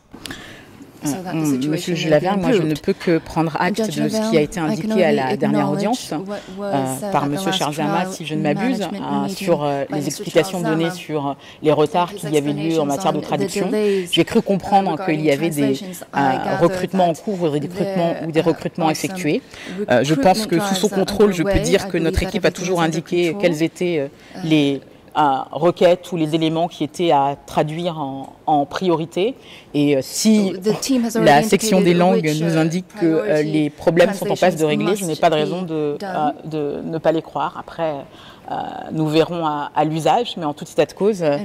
Mm. So that mm.
the
situation
Monsieur moi je ne peux que prendre acte de ce qui a été indiqué à la dernière audience euh, par Monsieur
Charzama,
si je ne m'abuse, euh, euh,
sur
les explications données sur les retards qu'il y avait lieu en matière de traduction. J'ai cru comprendre qu'il y avait des recrutements en cours des recrutements, ou des recrutements effectués. je pense que sous son contrôle, je peux dire que notre équipe a toujours indiqué quels étaient les requêtes ou les éléments qui étaient à traduire en, en priorité. Et euh, si la section des langues nous
uh,
indique que euh, les problèmes sont en passe de régler, je n'ai pas de raison de, euh, ne pas les croire. Après, euh, nous verrons à, à l'usage, mais en tout état de cause, euh,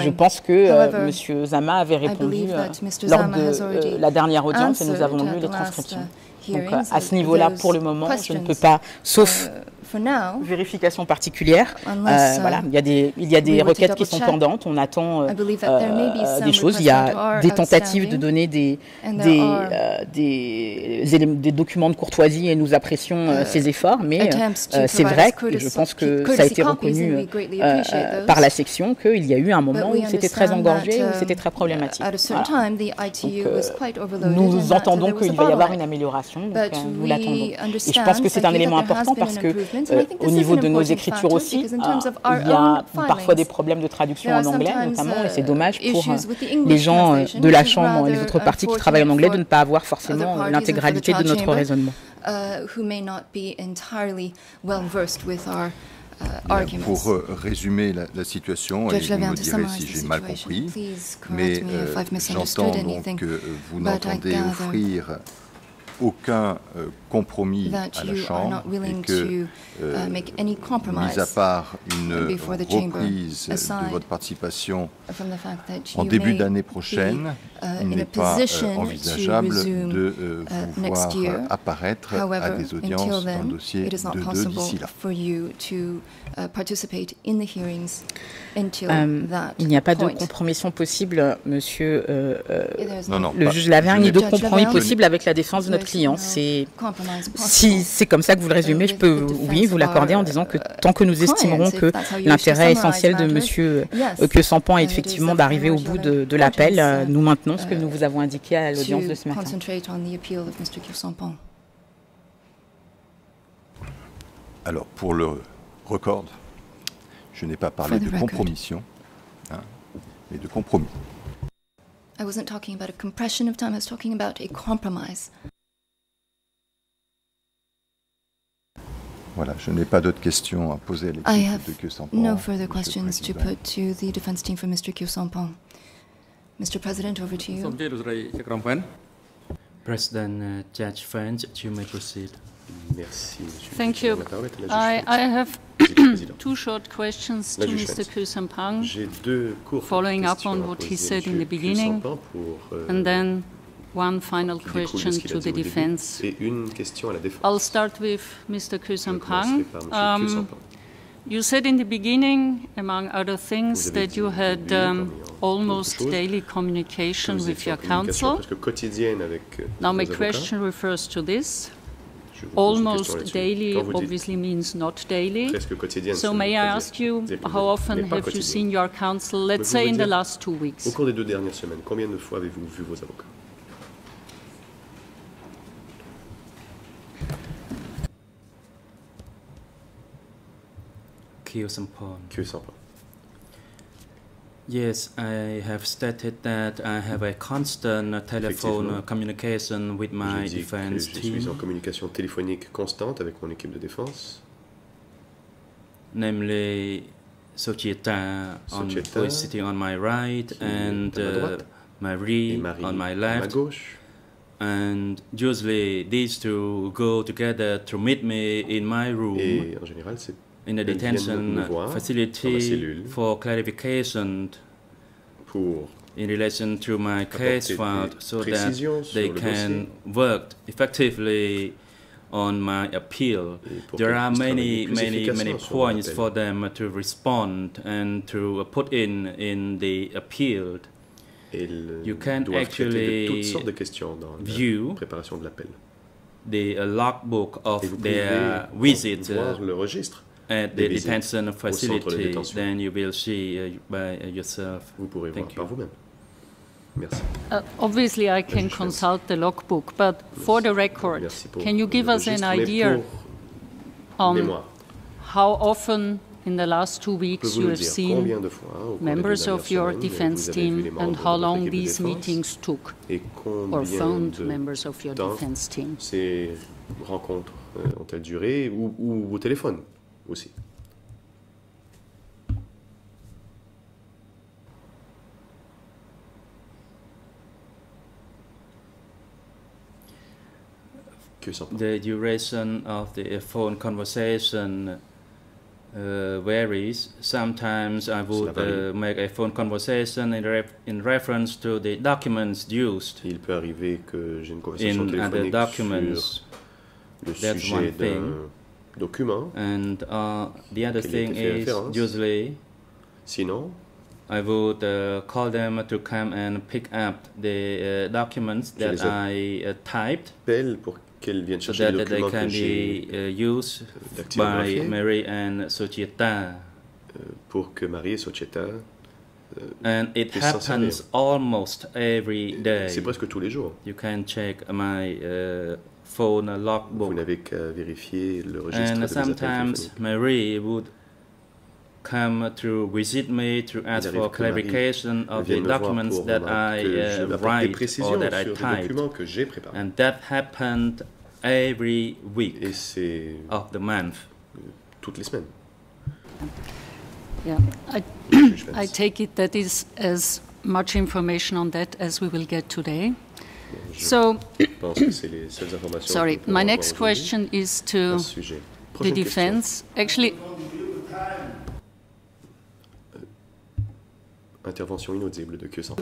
je pense que euh, M. Zama avait répondu euh, lors de euh, la dernière audience et nous avons lu les transcriptions.
uh,
Donc à ce niveau-là, pour le moment, je ne peux pas, sauf
For now,
vérification particulière.
Unless,
Euh,
uh,
voilà, il y a des, il y a des requêtes qui sont pendantes. On attend euh, euh, des choses. Il y a des tentatives de donner des, des, des, des documents de courtoisie et nous apprécions
Uh,
ces efforts. Mais c'est vrai, et je pense que ça a été reconnu par la section qu'il y a eu un moment où c'était très engorgé, où c'était très problématique. Voilà. Donc, Nous entendons qu'il va y avoir une amélioration, donc nous l'attendons. Et je pense que c'est un élément important parce que euh, au niveau de nos écritures aussi, euh,
our
il y a parfois des problèmes de traduction en anglais notamment, et c'est
uh,
dommage pour euh, les gens euh, de la Chambre et les autres partis qui travaillent en anglais de ne pas avoir forcément
parties
l'intégralité de notre raisonnement.
uh, who may not be entirely well versed with our uh.
Pour euh, résumer la, la situation, et vous me
to
direz si j'ai mal compris, mais
me
euh,
if I've misunderstood
j'entends
anything.
donc que vous n'entendez offrir aucun euh, compromis à la Chambre
not willing
et que,
to
euh,
uh, make any compromise
mis à part une reprise de votre participation
from the fact that
en début d'année prochaine,
uh,
il n'est pas euh, envisageable de
uh,
vous
next
voir
year.
apparaître à des audiences dans le dossier
it is not
de deux
possible
d'ici là.
for you to participate in the hearings until
Euh,
that
il n'y a pas de compromission possible, monsieur le
pas-
juge Laverne,
je
ni de compromis possible avec la défense de notre client. C'est si c'est comme ça que vous le résumez, je peux oui vous l'accorder en disant que tant que nous estimerons que l'intérêt essentiel de monsieur euh, que Sampan est effectivement d'arriver au bout de, de l'appel, euh, nous maintenons ce que nous vous avons indiqué à l'audience de ce matin.
Alors, pour le record, je n'ai pas parlé de compromission, hein, mais de compromis.
I wasn't talking about a compression of time, I was talking about a compromise.
Je n'ai pas d'autres questions à poser à l'équipe de
No further questions to put to the defense team for Mr. Kyosampong. Mr. President, over to you.
President
Thank you. Questions to Mr. Kusampang, following up on what he said in the beginning, one final
qui découle de
question
ce qu'il a
to
dit
the
au début,
defense.
Et une question à la défense.
I'll start with Mr.
Je commencerai
Kusampang.
par monsieur
Um,
Kusampan.
you said in the beginning, among other things,
Vous avez
that
dit
you
au
had
début,
um,
parmi autre
almost
chose,
daily
que
communication
vous
with
étiez en
your
communication
counsel.
presque quotidienne avec euh,
Now,
vos
my
avocats.
question refers to this.
Je vous pose une question
Almost
là-dessus.
daily
Quand vous dites
obviously means not daily.
presque quotidienne,
So
ça ne
may
veut
I
pas
ask
dire
you,
épisodique,
how often
mais pas
have you
quotidien.
seen your counsel, let's
Pouvez-vous
say
me
in the
dire,
last two weeks?
Au cours des deux dernières semaines, combien de fois avez-vous vu vos avocats?
Yes, I have stated that I have a constant telephone uh, communication with my
J'ai dit que
defense
je suis en
team,
communication téléphonique constante avec mon équipe de défense,
namely Sochieta, on, who is sitting on my right, and
à ma
uh,
droite, et
Marie
Marie
on my
à ma
left.
gauche.
And usually these two go together to meet me in my room.
Et en général, c'est
in the
elles viennent
detention
me voir dans ma
facility
cellule.
for clarification
pour
in relation to my case
apporter
file
des
so that
précisions sur
they
le
can
dossier
work effectively on my appeal.
et pour
There
qu'elles
are
puissent
many,
travailler plus
many, many
efficacement sur mon
points
appel.
for them to respond and to put in in the appeal.
Elles
You can
doivent traiter de
actually
toutes sortes de questions dans
view
la préparation de l'appel.
The uh, logbook
Et
of
vous pouvez
their visit
voir
uh,
le registre.
at
des
the
visites
detention
centre de
facility.
détention.
Then you will see uh, by uh, yourself.
Vous pourrez voir
Thank
par
you.
vous-même. Merci.
Uh, Obviously, I can
Juge French.
consult the logbook, but for the record,
Merci pour
can you give
le
us an
registre, mais
idea
pour
on
mémoire,
how often in the last two weeks
pouvez-vous
you
nous
have
dire
seen
combien de fois au cours des deux
members
dernières
of your
semaines,
defense
vous avez vu les
team
membres
and
de
how
votre
long
équipe de
these
défense
meetings took
et
or
combien
found
de
members of your
temps
defense team?
ces rencontres euh, ont-elles duré ou, ou au téléphone
The duration of the phone conversation uh, varies. Sometimes I would uh, make a phone conversation in, ref in, reference to the documents used.
Il peut arriver que une conversation
in other documents.
sur le
That's
sujet
thing
document.
And uh, the other thing is
référence.
usually
Sinon,
I would uh, call them to come and pick up the uh, documents that I uh, typed
pour qu'elle vienne
so
chercher
that
les
they can be uh, used by Mary and Suchita.
euh, pour que Marie et Socheta.
And it
puissent s'en servir.
happens almost every day.
C'est presque tous les jours.
You can check my uh, phone
Vous
logbook.
n'avez qu'à vérifier le registre
And
mes appels
sometimes Marie would come to visit me to ask for clarification of the
Vienne me voir
documents that I
que
uh,
vais apporter des
write or that I
sur des
typed.
documents que j'ai préparés.
And that happened every week of the month.
toutes les semaines.
Yeah, I, I take it that is as much information on that as we will get today.
Je
So,
pense que c'est les seules informations.
sorry,
que nous
my
pourrons
next
avoir aujourd'hui
question is
à
to
ce sujet.
the
Prochaine question.
defense. Actually,
Intervention inaudible de que sans.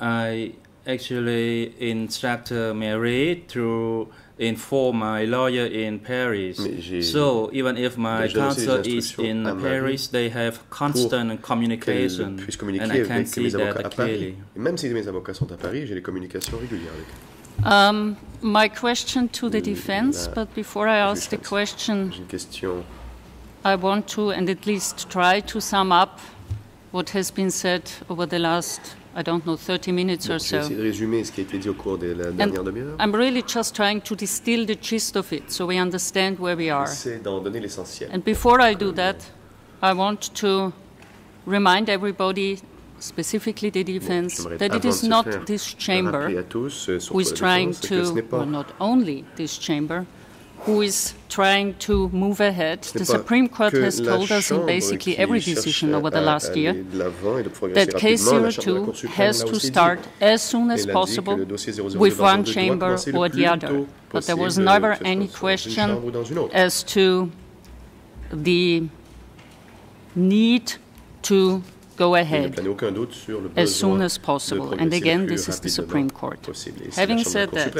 I actually instructed Mary to inform my lawyer in Paris. So even if my
Mais j'ai aussi des
counsel is in Paris, they have constant communication, and I can see that
à Paris.
clearly.
Et même si mes avocats sont à Paris, j'ai des communications régulières avec eux.
um, my question to the defense, but before I ask the
Juge Vance.
question,
J'ai une question.
I want to, and at least try to sum up what has been said over the last, I don't know, 30 minutes
Bon,
or so.
de résumer ce qui a été dit au cours de la dernière demi-heure.
I'm really just trying to distill the gist of it so we understand where we are.
C'est d'en donner l'essentiel.
And before I do that, I want to remind everybody, specifically the defense,
j'aimerais,
that it is not this chamber
tous, euh,
who is trying to, well, not only this chamber, who is trying to move ahead. The Supreme Court has told us in basically every decision over the last year that case 02 has to start as soon as possible with one chamber or the other. But there was never any question as to the need to go ahead as soon as possible. And again, this is the Supreme Court. Having said that,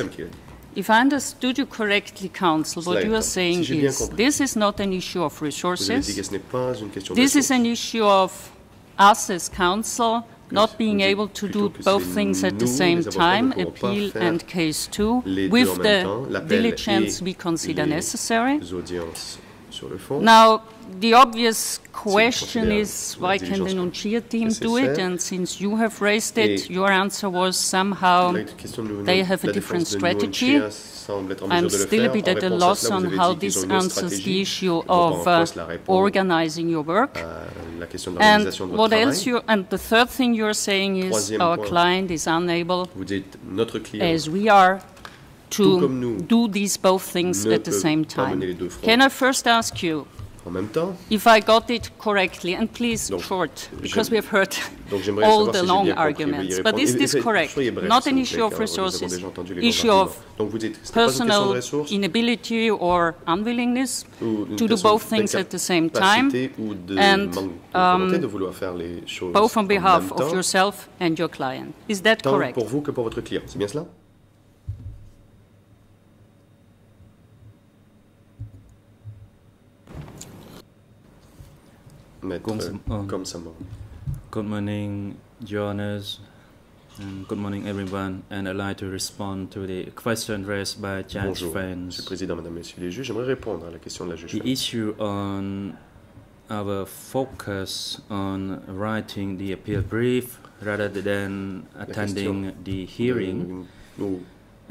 suprême qui l'a dit.
If I understood you correctly, Counsel, what
Cela
you are
étant,
saying
si j'ai bien
is
compris,
this is not an issue of
Vous avez dit que
resources.
ce n'est pas une question de
This is
ressources.
an issue of us as counsel not
vous
being
dites
able to
plutôt
do
que
both
c'est
things at the
nous,
same
les avocats,
time,
ne pouvons pas
appeal
faire
and case two,
les deux
with
en même temps,
the
l'appel
diligence
et
we consider
les
necessary.
audiences sur le fond.
Now, the obvious question
considère
is
la
why can the
diligence
Nuncia team do it?
nécessaire.
And since you have raised it,
Et
your answer was somehow
La question de-
they
de
have a
la
different
défense de
strategy.
Nunchia semble être en
I'm
mesure de le
still a
faire.
bit
En
at a
réponse à
loss
cela,
on
vous avez
how
dit qu'ils
this
ont une
answers the
stratégie.
issue
Je vois pas en
of
quoi
uh,
cela répond
organizing your work.
à la question de
And
l'organisation de votre
what
travail.
else you and the third thing you're saying is
Troisième
our
point.
client is unable,
Vous dites notre client
as we are,
Tout
to
comme nous,
do these both things
ne
at the
peut
same
pas mener les
time.
deux fronts.
Can I first ask you
en même temps.
if I got it correctly, and please
Donc,
short,
je-
because we have heard
Donc j'aimerais
all
savoir
the
si j'ai
long
bien compris,
arguments.
veuillez
But
répondre.
is
Et-
this
et-
correct?
soyez bref,
Not
s'il
an
vous
issue
plaît,
of
car nous avons
resources,
déjà entendu les
issue
longs
of
arguments. Donc vous dites, ce n'est pas une question de
personal
ressources
inability or unwillingness
ou une
to do
question
both things at the same time,
d'incapacité ou de
and,
manque de volonté
um,
de vouloir faire les choses
both on
en
behalf
même
of
temps,
yourself and your client. Is that
tant
correct?
pour vous que pour votre client. C'est bien cela? Maître
Comme ça-
comme ça. bon.
Good morning, uh, um, Your Honors, and good morning, everyone. And I'd like to respond to the question raised by Judge
Bonjour, Monsieur le Président, Madame, Messieurs les juges. J'aimerais répondre à la question de la juge.
The issue on our focus on writing the appeal brief rather than attending the hearing,
Nous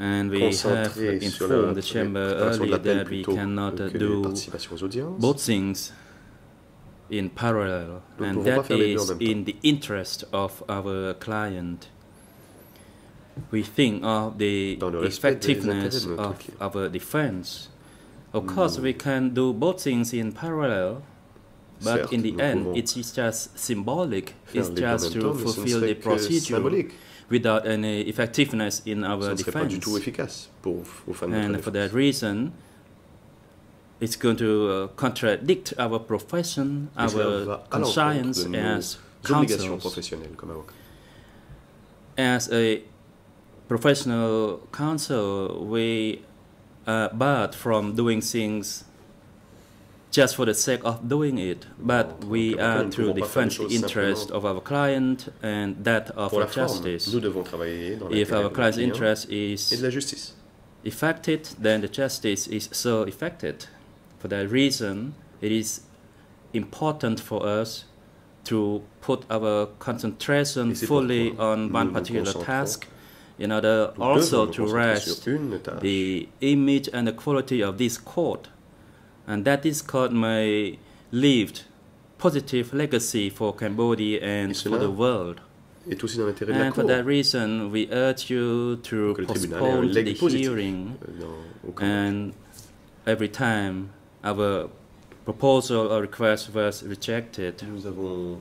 and we have
concentrer sur la
informed the chamber earlier that we cannot do
participations aux audiences.
both things in parallel,
Nous ne
and
pouvons pas
that
faire les deux en
is
même temps.
in the interest of our client. We think of the
Dans le respect des
effectiveness
intérêts de notre
of
client.
our defense. Of course, we can do both things in parallel, but
Certes,
in the
nous
end,
pouvons
it's just symbolic.
faire
It's
les deux en
just
même
to
temps, mais ce ne
fulfill
serait
the
que
procedure
symbolique.
without any effectiveness in
Ce
our
ne serait pas du
defense.
tout efficace pour, aux fins de notre
And for
défense.
that reason, it's going to uh, contradict our profession, our conscience as
obligations
counsels.
professionnelles comme avocat.
As a professional counsel, we are barred from doing things just for the sake of doing it, but we are to defend the interest of our client and that of our justice.
nous devons travailler dans
If our client's interest is
de la justice.
affected, then the justice is so affected. For that reason, it is important for us to put our concentration fully on
mm,
one particular task in order also to rest
sur une tâche.
the image and the quality of this court, and that this court may leave positive legacy for Cambodia and for the world.
est aussi dans l'intérêt de la
And for
Cour.
that reason, we urge you to
Que le tribunal ait un
postpone the
positif
hearing
euh, dans- au Cambodge.
And every time our proposal or request was rejected.
Nous avons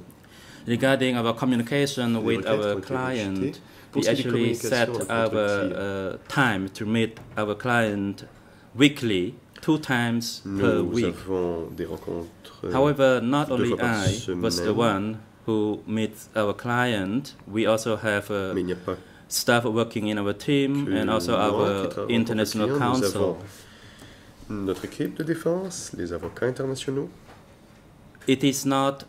Regarding our communication
Les
with
requêtes ont
our
été
client,
rejetées. Pour
we
ce qui est des
actually set
communications avec
our
notre client.
uh, time to meet our client weekly, two times per
Nous
week.
avons des rencontres euh,
However, not
deux
only
fois par
I was the
semaine.
one who meets our client, we also have uh,
mais il n'y a pas
staff working in our team
que
and also
moi qui
our
travaille en tant que
international
client. Nous
counsel.
avons notre équipe de défense, les avocats internationaux.
It is not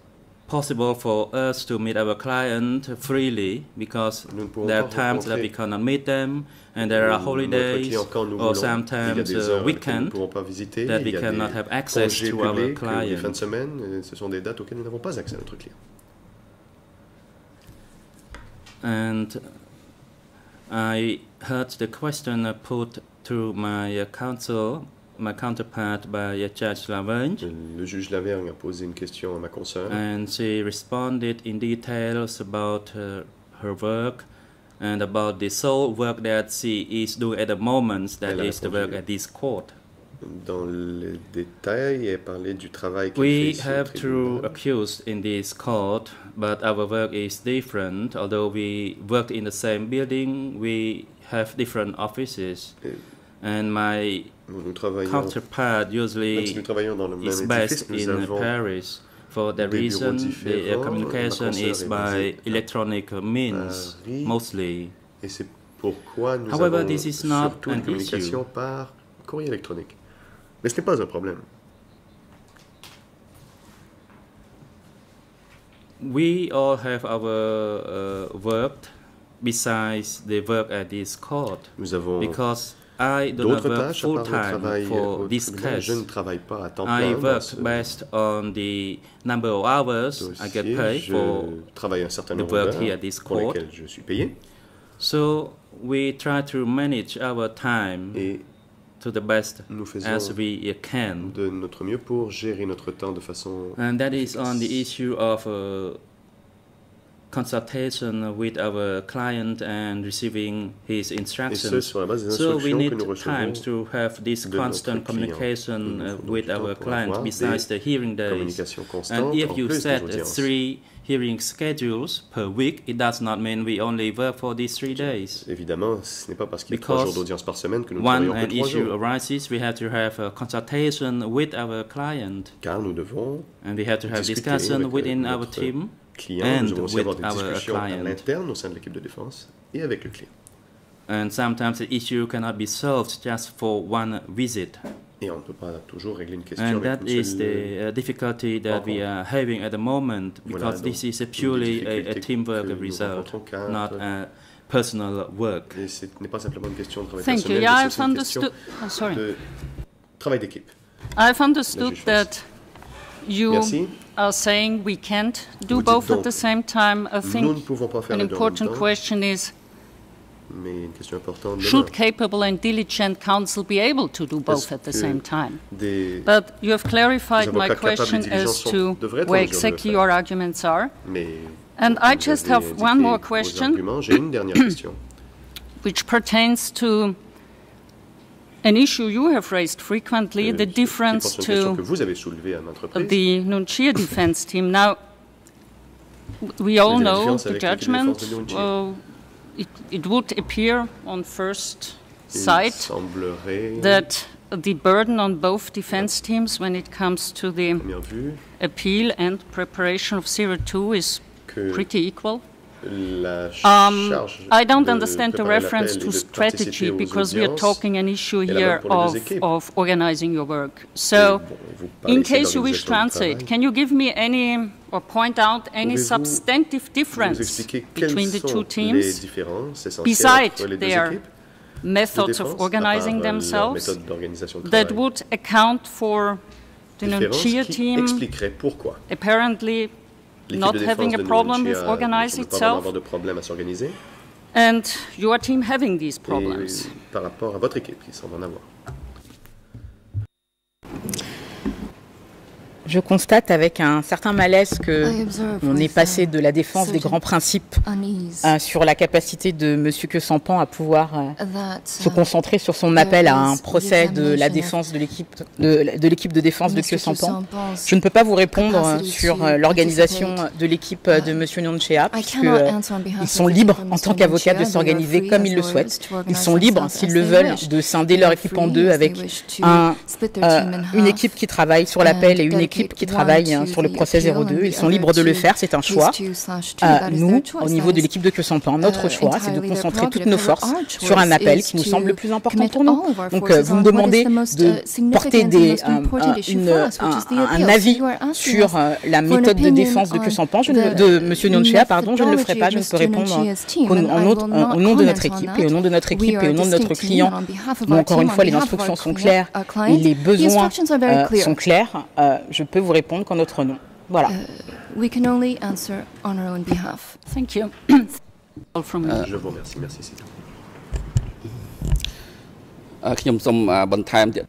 possible for us to meet our client freely because
Nous ne pouvons
there are times that we cannot meet them and there are holidays
client
or
voulons. Il y a
sometimes
des
uh,
heures que nous ne
weekend
pouvons pas visiter.
that we cannot have access to our
fins de semaine. Ce sont des dates auxquelles nous n'avons pas accès à notre client.
And I heard the question put to my counsel, my counterpart by Judge Lavergne,
Le juge Lavergne a posé une question à ma consoeur.
and she responded in details about uh, her work and about the sole work that she is doing at the moment, that is the work at this court.
Dans les détails, elle parlait du travail
We have two accused in this court, but our work is different. Although we worked in the same building, we have different offices.
Et
And my
Nous,
counterpart
si
usually
travaillons dans le même
is based in Paris. For
bureaux
reason, the uh, communication is by electronic means
Paris.
mostly.
Et c'est pourquoi nous
However, this is not an
communication par courrier électronique. Mais ce n'est pas un problème.
We all have our uh, work besides the work at this court
Nous avons
because I do not
d'autres
work
tâches à
full
part le
time
travail
for
au
this
tribunal.
case.
Je ne travaille pas à temps
I
plein
work
ce
based on the number of hours I get
dossier.
paid
Je
for
travaille un certain
the
nombre
work
d'heures
here at this
pour lesquelles je suis payé.
So we try to manage our time
Et
to the best
nous faisons
as we can.
de notre mieux pour gérer notre temps de façon
And that is on the issue of uh, consultation with our client and receiving his instructions.
sur la base des
So we need
que nous recevons
times to have this constant communication uh, with our client besides the hearing days. And if you set three hearing schedules per week, it does not mean we only work for these three days.
Évidemment, ce n'est pas parce qu'il y a trois
Because
jours d'audience par semaine que nous
One
travaillons
an
que trois
issue
jours.
arises, we have to have a consultation with our client,
Car nous devons
and we have to have discussion
euh,
within our team.
Clients,
And
nous devons aussi avoir des discussions à
client.
l'interne au sein de l'équipe de défense et avec le client.
And sometimes the issue cannot be solved just for one visit.
Et on ne peut pas toujours régler une question
And
avec
that
une
is
seule...
the uh, difficulty that we are having at the moment because this is a purely a, teamwork result, not a personal work.
Et ce n'est pas simplement une question de travail
Thank you.
personnel,
Yeah,
c'est une question.
Oh, sorry.
de travail d'équipe.
I've understood that you
Merci.
Are saying we can't do
Vous dites
both at
donc,
the same time. I
Nous
think
ne pouvons pas faire
an
les deux en même
important
temps,
question is
mais une question importante demain.
should capable and diligent counsel be able to do both
Est-ce
at the
que
same time?
Des...
But you have clarified
Les
my
avocats capables et
question
diligents
as
sont-
to
devraient être en
where
mesure de le
exactly
faire.
your arguments are.
Mais
And I
vous
just
avez
have one
indiqué
more
vos
question,
arguments. J'ai une dernière question.
which pertains to an issue you have raised frequently,
Euh,
the difference to
vous avez à
the Nunchia defense team. Now, we all know the
avec l'équipe de
judgment.
défense de Nunchia.
uh, it, it would appear on first sight that the burden on both defense teams when it comes to the
à première vue,
appeal and preparation of 02, is pretty equal.
La
Um,
charge
I don't
de
understand the
préparer
reference
l'appel et
to
de
strategy
participer aux
because we are
audiences
talking an issue
est la même
here
pour les deux
of,
équipes.
of organizing your work.
Et
So,
bon, vous parlez
in
ici de
case you wish to
l'organisation du
answer it,
travail.
can you give me any or point out any
Pouvez-vous
substantive
Vous
difference
expliquer quelles
between the
sont
two
les
teams,
différences essentielles
beside
entre les deux
their
équipes de
methods
défense,
of
à part,
organizing
euh, leur
themselves,
méthode d'organisation de
that
travail?
would account for the
Différences
Nunchia
qui
team
expliquerait pourquoi
apparently
l'équipe
not
de défense
having a
de
problem with
Nunchia ne
organizing
semble pas vraiment
itself
avoir de problème à s'organiser
and your team having these
et
problems.
par rapport à votre équipe qui semble en avoir.
Je constate avec un certain malaise que on est passé
uh,
de la défense des grands principes euh, sur la capacité de Monsieur Sampan à pouvoir euh,
that
se
uh,
concentrer sur son appel à un procès de la défense de l'équipe de, de l'équipe de défense de
Mr.
Sampan. Je ne peux pas vous répondre euh, sur l'organisation de l'équipe de Monsieur Nonchea, puisque ils sont libres en tant qu'avocats de s'organiser comme ils le souhaitent. Ils sont libres, s'ils le veulent, de scinder leur équipe en deux avec un, euh, une équipe qui travaille sur l'appel et une équipe qui
one
travaille
to
euh, sur le procès
appeal and
02.
the
Ils sont libres de le faire, c'est un choix. Euh, nous, au niveau de l'équipe de Queue-Sampan, notre
uh,
choix, c'est de concentrer toutes nos forces sur un appel qui nous semble le plus important pour nous. Donc, euh, vous me demandez de porter des, une- un- avis sur euh, la méthode de défense de
the
de Monsieur Nonchea, pardon, je ne le ferai pas, je ne peux répondre euh, au nom de notre équipe et au nom de notre équipe et au nom de notre client. Mais encore une fois, les instructions sont claires et les besoins euh, sont clairs. Euh, Je peux vous répondre qu'en notre nom. Voilà.
We can only answer on our own behalf.
Thank you. All from me.
Je vous remercie. Merci, c'est tout.
អឺខ្ញុំសូមអឺបន្ថែមទៀត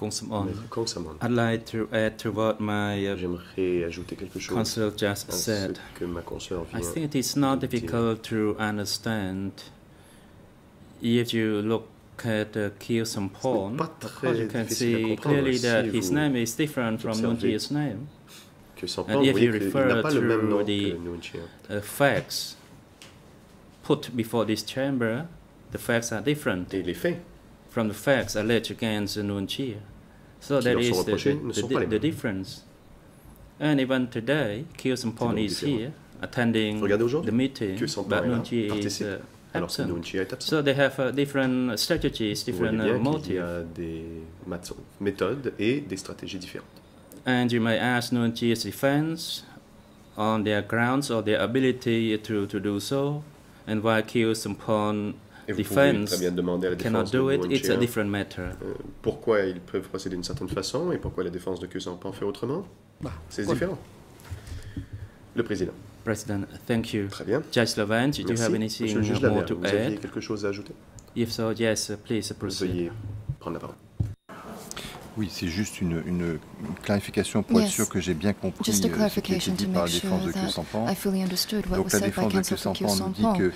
Kong Samon.
Kong Samon.
I'd like to add to what my uh,
J'aimerais ajouter quelque chose
counsel just
à ce
said.
que ma consoeur
I
vient
think it is not
de dire.
difficult to understand if you look at uh, Kiel Sampon.
pas
Of course, you
très
can
difficile à
see
comprendre
clearly
si
that his
vous
name is different from
observez
Nunji's name.
que sans
And
vous
if you
voyez qu'il
refer
n'a pas le même
to
nom
the
que Nunchia.
uh, facts put before this chamber, the facts are different
Et les faits
from the facts alleged against Nunchia. So
Qui
that
leur sont
is the,
reprochés
the,
ne
the,
sont pas les
the
mêmes.
difference. And even today, Kiel Sampon
donc
is
différent.
here attending
Regardez
the
aujourd'hui
meeting,
que Sampon
but
est là,
Nunchi is
participe,
uh,
alors que
absent.
Nunchia est absent.
So they have uh, different strategies,
Vous voyez
different uh,
bien qu'il y
motives.
a des méthodes et des stratégies différentes.
And you may ask Nunchi's defense on their grounds or their ability to, to do so, and why Kiel Sampon
Et vous pouvez
defense
très bien demander à la
cannot
défense de
do it, it's a
Nunchia
different matter.
euh, pourquoi ils peuvent procéder d'une certaine façon et pourquoi la défense de Kusampan fait autrement? C'est
cool.
différent. Le président.
President, thank you.
Très bien.
Judge Levin, do you have
Monsieur
anything
le juge
more to
vous aviez
add?
quelque chose à ajouter?
If so, yes, please proceed.
Veuillez prendre la parole.
Oui, c'est juste une, une- une clarification pour être
Yes.
sûr que j'ai bien compris
Just a
euh, ce qui a été
clarification to
dit par la
make
défense
sure
de
that
Kusampan.
I fully understood what
Donc
was
la défense de Kusampan nous dit que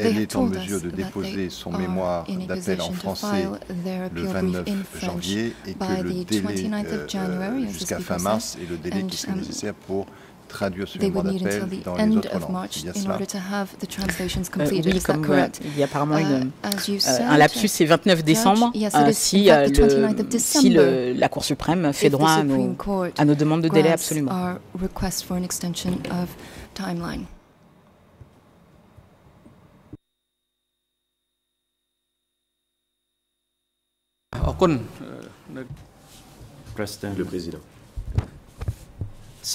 elle est en mesure de
that
déposer
they
son
are
mémoire d'appel en français
file their
le
appeal brief
29
in French
janvier et
by
que le
the
délai
29th
euh,
of January, as the
jusqu'à fin mars est le délai qui
and,
serait
um,
nécessaire pour traduire ce
They
mémoire
would need until
d'appel
the
dans les
end
autres
of
langues.
March
C'est bien
in
cela.
order to have the translations
Euh,
completed.
oui, comme euh,
correct?
il y a apparemment
Uh,
une,
as you
euh,
said,
un lapsus, c'est 29 décembre,
yes,
euh,
it is
si,
in
euh,
fact the 29th of
le, si le-
December.
la Cour suprême fait
if the
droit à nos, à nos demandes de délai absolument.
Our request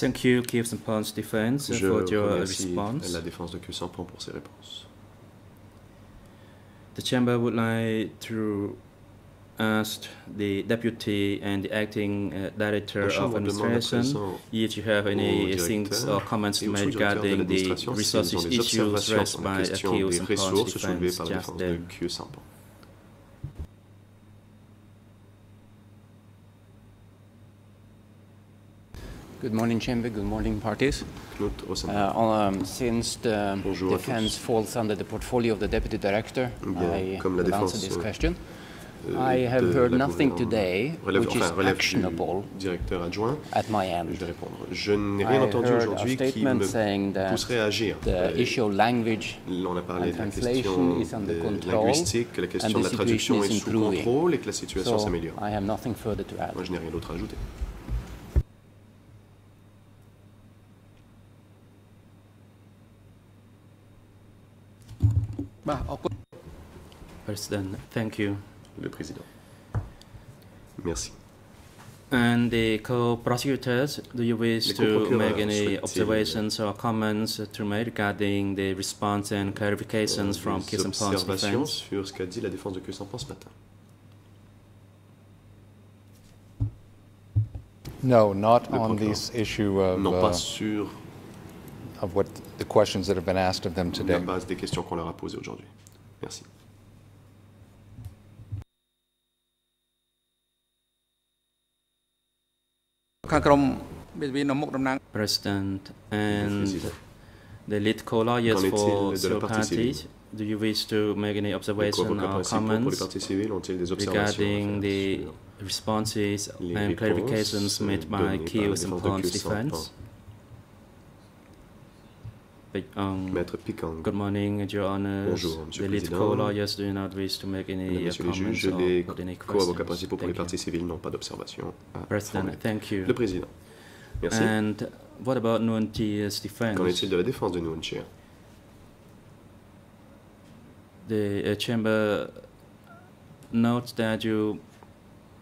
Thank you, Kiel Sampon's defense, uh,
Je
for your
remercie
response.
la défense de Kusampan pour ses réponses.
The chamber would like to ask the deputy and the acting uh, director
La
of
Chambre demande à
administration
présent
if you have any
au
things
directeur
or comments
et
to
au
make
sous-directeur de
regarding the
l'administration s'ils
resources
ont des
issues
observations
raised
sur la
by
question
Kiel
des
Sampon's
ressources soulevées
defense
par la
just
défense de
then.
Good morning, Chamber. Good morning, parties. Uh, um, since the
Bonjour
defense falls under the portfolio of the deputy director,
Bien,
I
comme la
will answer
défense
this
euh,
question.
euh,
I have heard nothing today
relève,
which
enfin,
is
relève
actionable
du directeur adjoint.
at my end.
Je vais répondre. Je n'ai rien
I
entendu aujourd'hui qui me pousserait à agir.
the
Euh,
issue of language
on a parlé
and
de la
translation
question
is under
de
control
linguistique, que la question de la traduction est sous contrôle et que la situation
So
s'améliore.
I have nothing further to add.
Moi, je n'ai rien d'autre à ajouter.
President, thank you.
Le président. Merci.
And the co-prosecutors, do you wish to make any observations or comments to make regarding the response and clarifications from
Des
Kiss and Pons
observations
defense?
sur ce qu'a dit la défense de Cusampan ce matin.
No, not
Le
on
procureur.
this issue of,
Non,
uh,
pas sur
of what the questions that have been asked of them
la
today.
base des questions qu'on leur a posées aujourd'hui. Merci.
President and the lead co-lawyers
Qu'en
for
est-il de la
civil
partie civile?
parties, do you wish to make any
Les
observations
co-avocats
or
principaux pour les
comments
parties civiles? Ont-ils des observations à
regarding
faire
the
sur
responses
les
and
réponses
clarifications made by
données par la
Kios and
défense de
Pons
Cusampan?
defense? Um,
Maître Pikang.
Good morning, Your Honors.
Bonjour, Monsieur
the
le Président.
co-lawyers do not wish to make any
Mesdames,
uh,
Messieurs les
comments
juges,
or
les co-avocats principaux pour les
Thank you.
parties civiles n'ont pas d'observation
President, thank you.
Le Président. Merci.
And what about Nguyen defense?
Qu'en est-il de la défense de Nguyen
The uh, chamber notes that you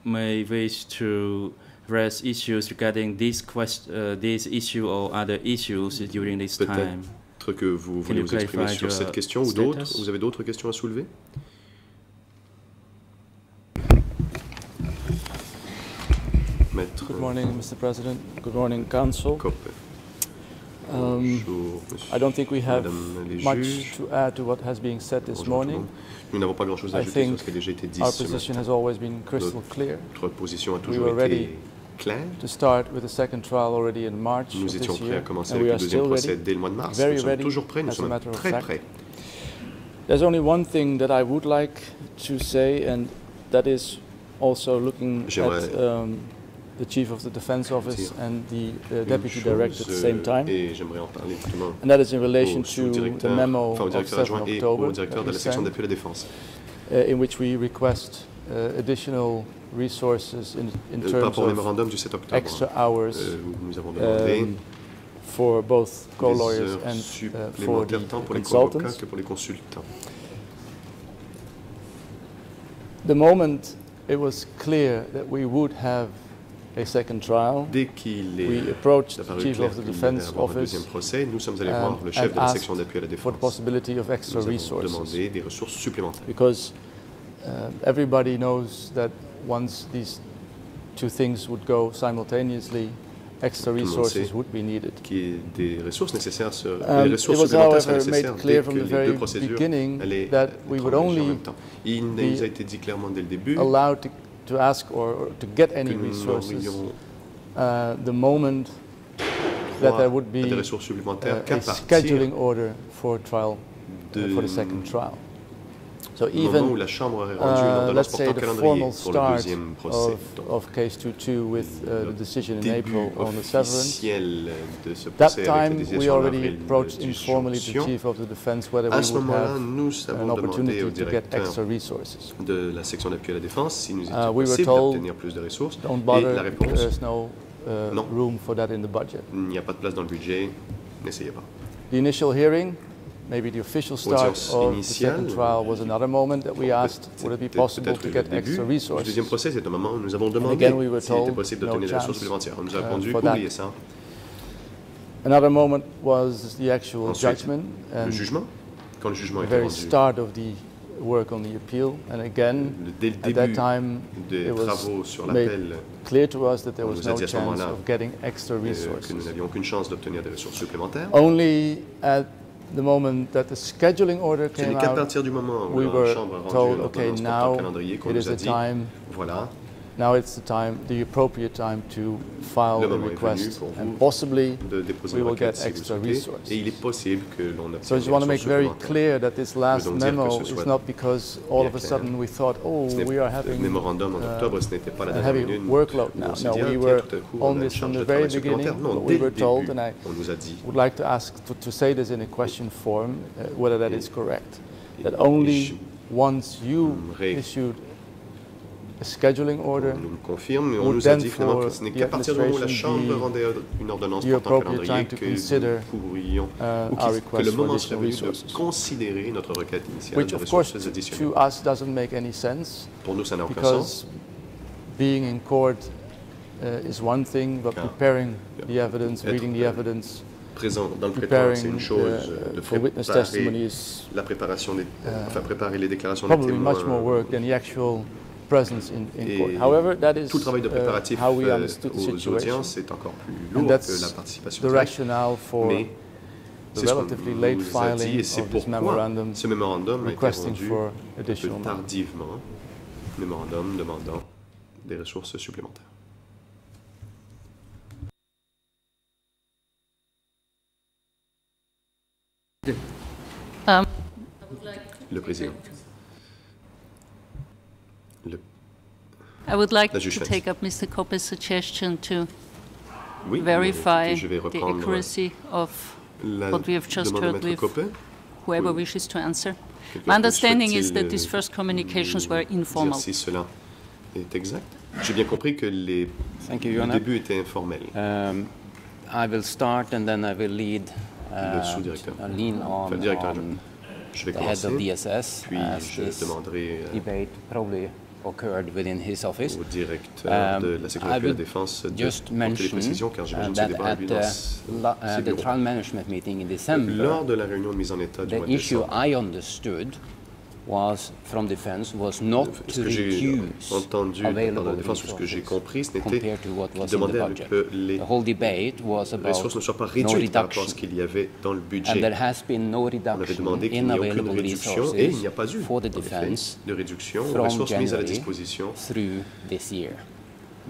may wish to raise issues regarding this quest, uh, this issue or other issues during this time.
Peut-être que vous voulez vous exprimer sur cette question ou d'autres? Vous avez d'autres questions à soulever? Maître
Good morning, Mr. President. Good morning, Council. Um,
Bonjour, monsieur,
I don't think we have much to add to what has been said this morning.
Nous n'avons pas grand-chose à ajouter sur ce qui a déjà été dit
our
ce
position
matin.
has always been crystal clear.
Notre position a
We
toujours été claire.
to start with the second trial already in March
Nous étions prêts à commencer avec
we
le
are
deuxième
still
procès
ready,
dès le mois de mars.
very
Nous sommes
ready,
toujours prêts, nous sommes très prêts.
There's only one thing that I would like to say, and that is also looking at um, the Chief of the Defense Office
dire
and the uh, Deputy Director at the same time.
Et j'aimerais en parler justement
And that is in relation to the memo of 7 October
au directeur
that
de
we
la section
sent,
d'appui à la défense.
uh, in which we request additional resources in, in
par
terms
rapport au
of
mémorandum du 7 octobre,
extra hours
euh, nous avons demandé
um, for both co-lawyers and uh, for the
tant pour les
consultants.
que pour les consultants.
The moment it was clear that we would have a second trial,
Dès qu'il est
we approached the chief of the defense office
deuxième procès, nous sommes allés voir le chef
and
de la
asked
section d'appui à la
for the possibility of extra
Nous avons
resources.
demandé des ressources supplémentaires.
because uh, everybody knows that once these two things would go simultaneously, extra
Tout le monde
resources would be needed.
ait des ressources nécessaires, sur-
Um, it
ressources
was,
supplémentaires
made
nécessaires
clear
dès
from
que
the
les
very
deux procédures
beginning
allaient
that
être
we would
en
only
même temps. Il
be
nous a été dit clairement dès le début
allowed to, to ask or, or to get any resources uh, the moment that there would be uh, a scheduling order for trial uh, for the second trial. So
au moment où
even
la Chambre aurait rendu
uh,
ordonnance
let's say
portant
the
calendrier
formal
pour le
start
deuxième procès.
of, of case 2-2 with uh, the decision in April on the severance.
officiel de ce
That time we already approached informally the chief of the defense whether we would have
nous
an opportunity to get extra resources.
de la section d'appui à la défense s'il nous
Uh, we were
possible
told,
d'obtenir plus de ressources.
Don't
Et
bother,
la réponse,
there's no uh, room for that in the budget.
il n'y a pas de place dans le budget, n'essayez pas.
The initial hearing, maybe the official start of the second trial was another moment that we asked, would it be possible to get extra resources?
deuxième procès, c'est un moment où nous avons
And
demandé
again, we were
s'il était
told
possible
no
d'obtenir des ressources
chance,
supplémentaires. On nous a
uh,
répondu
for that.
ça.
Another moment was the actual
Ensuite,
judgment
le
and
jugement, quand le jugement
the very
rendu.
start of the work on the appeal. And again,
dès le
at that time,
des
it was
travaux sur
made
l'appel,
clear to us that there was no
dit à ce
chance of getting extra
que
resources.
nous n'avions aucune chance d'obtenir des ressources supplémentaires.
Only at the moment that the scheduling order
Ce n'est
came
qu'à
out,
partir du moment où
we
la
were
Chambre a rendu
told, okay,
l'ordonnance portant
now
calendrier qu'on
it
nous
is
a
the
dit,
time
voilà,
now it's the time, the appropriate time to file
Le
a
moment est venu
request,
pour vous
and possibly
de déposer
we
une
will
requête
get
si vous
extra
souhaitez,
resources.
et il est possible que l'on
So I just
obtienne
want
des
to make
ressources
very
supplémentaires.
clear that this last
donc dire que
memo
ce
is
soit
not because all
bien
of a
clair.
sudden we thought, oh,
Ce n'est-
we are
le
having
mémorandum en
uh,
octobre, ce n'était pas la
a
dernière
heavy
minute.
workload
où
now.
on s'est
No,
dit, ah,
we
tiens,
were
tout à coup,
on
on a une
this from
charge
the
de
very
travail
beginning.
supplémentaire. Non,
what
dès
we
le
were told,
début,
and I
on nous a dit.
would like to ask to, to say this in a question form, uh, whether that is correct. That only once you issued a scheduling order
nous le confirme, on nous a dit
for
que ce n'est qu'à partir du moment où la Chambre rendait une ordonnance portant calendrier
to
que nous pourrions,
uh,
ou que le moment serait venu de considérer notre requête initiale
Which
de
course
ressources
to,
additionnelles.
to us doesn't make any sense.
Pour nous, ça n'a aucun sens.
being in court uh, is one thing, but
Car
preparing the evidence,
être,
reading the
euh,
evidence,
Présent dans le prétoire, c'est
preparing
une chose
the-
de préparer la préparation des, enfin préparer les déclarations des témoins.
Presence in, in court. However, that is
tout le travail de
uh,
préparatif
how we
euh,
understood the
aux audiences est encore plus lourd
that's
que la participation
the
directe.
rationale for
Mais
the
c'est ce qu'on
relatively late
nous a dit
filing
et c'est
of this
pourquoi
memorandum
ce mémorandum a été
requesting
rendu
for
un peu
additional money.
tardivement, mémorandum demandant des ressources supplémentaires.
Um,
Le président.
I would like to
juge Fentz.
take up Mr. Coppe's suggestion to
Oui,
verify
écoutez, je vais
the accuracy of what we have just heard with
Coppet.
whoever
Oui.
wishes to answer.
Quelqu'un
My understanding is that these
euh,
first communications were informal.
si cela est exact. J'ai bien compris que les,
Thank you,
le
Yona.
début était informel.
Um, I will start and then I will lead,
Le
uh,
sous-directeur.
uh, lean on,
Enfin, le
on.
Je vais
the head of DSS
puis
as
je
this
demanderai euh,
debate probably occurred within his office.
au directeur de la
Um,
sécurité
I
et de la défense de
just mention
car j'imagine
uh,
débat
uh,
dans
la- uh, the trial management meeting in December,
Lors de la réunion de mise en état du
the
mois de
issue
décembre,
I understood was from defense was not
ce
to
que j'ai entendu de la défense, ou ce que j'ai compris, ce n'était
compared to what
qu'il
was in the
demandait à
budget.
que les
The whole debate was about
ressources ne soient pas
no
réduites par rapport à
reduction.
ce qu'il y avait dans le budget.
there has been no
On avait
reduction
demandé qu'il
in
n'y ait aucune
available
réduction et il n'y a pas
resources
eu
for the
en effet,
defense
de réduction aux
from
ressources mises à la disposition
through this year.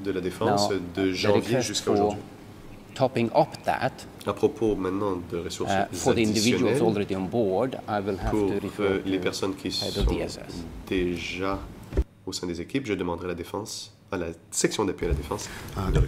de la défense
Now,
de
the
janvier jusqu'à aujourd'hui.
Topping up that
À propos maintenant de ressources
uh, for the individuals
additionnelles,
already on board, I will have
pour
to
euh,
refer
les
to
personnes qui sont déjà au sein des équipes, je demanderai à la défense, à la section d'appui à la défense,
Ah,
de.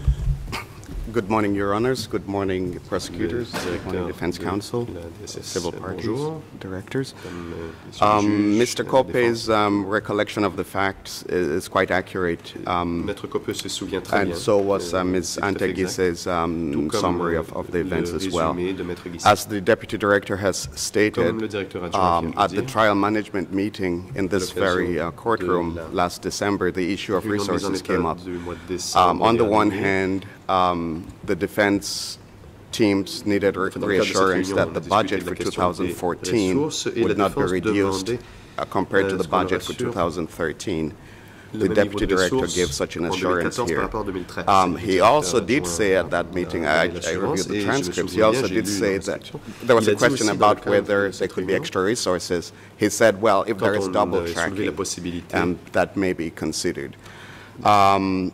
Good morning, Your Honors. Good morning, prosecutors.
Le
Good morning,
directeur
Defense
de
Counsel,
la DSS,
civil parties,
bonjour.
directors.
Madame, euh, messieurs les
Um,
juges,
Mr.
la
Cope's um, recollection of the facts is, is quite accurate. Um,
Maître Copeux se souvient très
and
bien.
so was
euh,
uh, Ms.
c'est tout à fait exact.
Antegis's
Tout
um,
comme,
summary
euh,
of, of the
le
events as well.
résumé de Maître Guissy.
As the Deputy Director has
Comme
stated,
le directeur adjoint
um,
vient de
at the
dire,
trial management meeting in this very uh, courtroom
de la
last December, the issue of
réunion de mise en
resources
état
came up.
du mois de décembre
Um, on the one
dernier.
hand, um, the defense teams needed re-
Enfin, dans le cadre de cette
reassurance
réunion,
that
on a
the
discuté
budget
de la
for
question des
2014
ressources et la
would not be
défense
reduced
demandait,
uh, compared to
euh,
the
ce qu'on leur
budget for
assure
2013.
le
The
même
deputy
niveau de
director
ressources
gave such an
en
assurance
2014
here.
par rapport à 2013.
Um,
Le
he
directeur
also did
adjoint
say at that
a
meeting,
donné
I, I
l'assurance
reviewed the
et je me
transcripts, he
souviens
also
bien, j'ai
did
lu
say
dans
that
l'instruction.
there was
Il a
a
dit
question
aussi dans le
about
cadre
whether
de
there
cette
could be
réunion,
extra resources. He said, well, if
quand
there is
on,
double
euh, soulevait la
tracking,
possibilité
um, that may be considered. Um,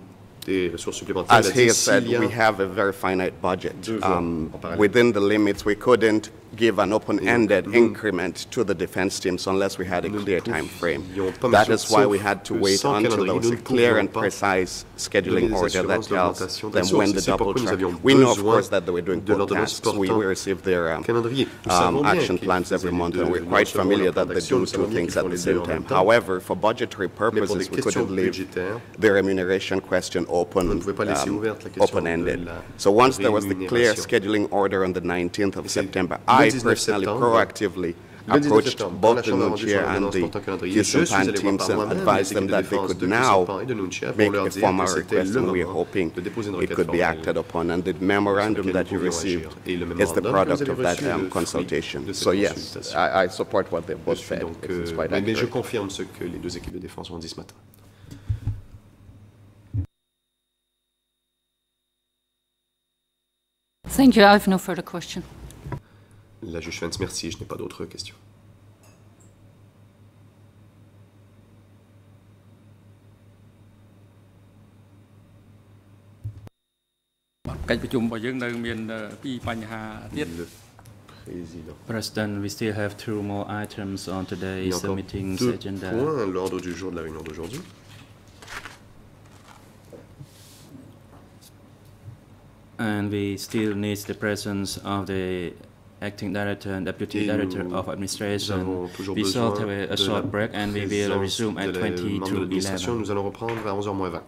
des ressources supplémentaires,
As he has said,
s'il y a
we have a very finite budget. Um, within the limits, we couldn't give an open-ended increment to the defense teams unless we had a clear time frame. That is why we had to wait until there was a clear and precise scheduling
des
order that
assurances
tells
d'augmentation des
them when
ressources.
the
C'est
double
pourquoi nous
track.
avions
We know, of
besoin
course, that they were doing
de l'ordonnance
forecasts. We, we
portant
receive their um,
calendrier. Nous
um,
savons bien
action
qu'ils
plans
faisaient
every
les
month,
deux.
and we're
Non
quite
seulement
familiar
leur plan
that they
d'action,
do
nous
two
savons bien
things
qu'ils
at
font
the
les
same
deux en même
time.
temps.
However, for budgetary
Mais pour des
purposes, we
questions
couldn't leave
budgétaires,
the remuneration question open,
on ne pouvait pas laisser
um,
ouverte la question
open-ended.
de la
So once there was the clear
rémunération.
scheduling order on the 19th of September,
le
I
19
personally
septembre,
proactively
le 19
approached
septembre, quand la
both the
Chambre a rendu son
Nunchia and
ordonnance
the
portant calendrier,
Houston
je suis
Pan
allé voir
teams
par
and
moi-même
advised
les
them
équipes de
that they
défense
could
de
now
Houston et de Nunchia pour
make
leur
a
dire
formal
que c'était
request
le
and we are
moment
hoping
de déposer une
it
requête
could be
formelle
acted upon. And the memorandum
sur
that
laquelle
you
nous pouvions
received
agir. Et le
is the
mémorandum que
product
vous
of
avez
that
reçu, le
um,
fruit
consultation.
de cette
So yes,
consultation.
I, I support what they both
Je suis
said.
donc,
It's- it's
euh,
quite
mais, mais je
accurate.
confirme ce que les deux équipes de défense ont dit ce matin.
Thank you. I have no further question.
La juge Fence, merci, je n'ai pas d'autres questions.
Le
President, we still have two more items on today's meeting's agenda.
Points l'ordre du jour de la réunion d'aujourd'hui.
And we still need the presence of the acting director and deputy
Et
director
nous-
of
Nous
administration.
avons toujours
We shall
besoin
have a, a
de
short
la
break and we will
présence
resume at
de
20
membres de
to
l'administration.
11.
Nous allons reprendre à 11h moins 20.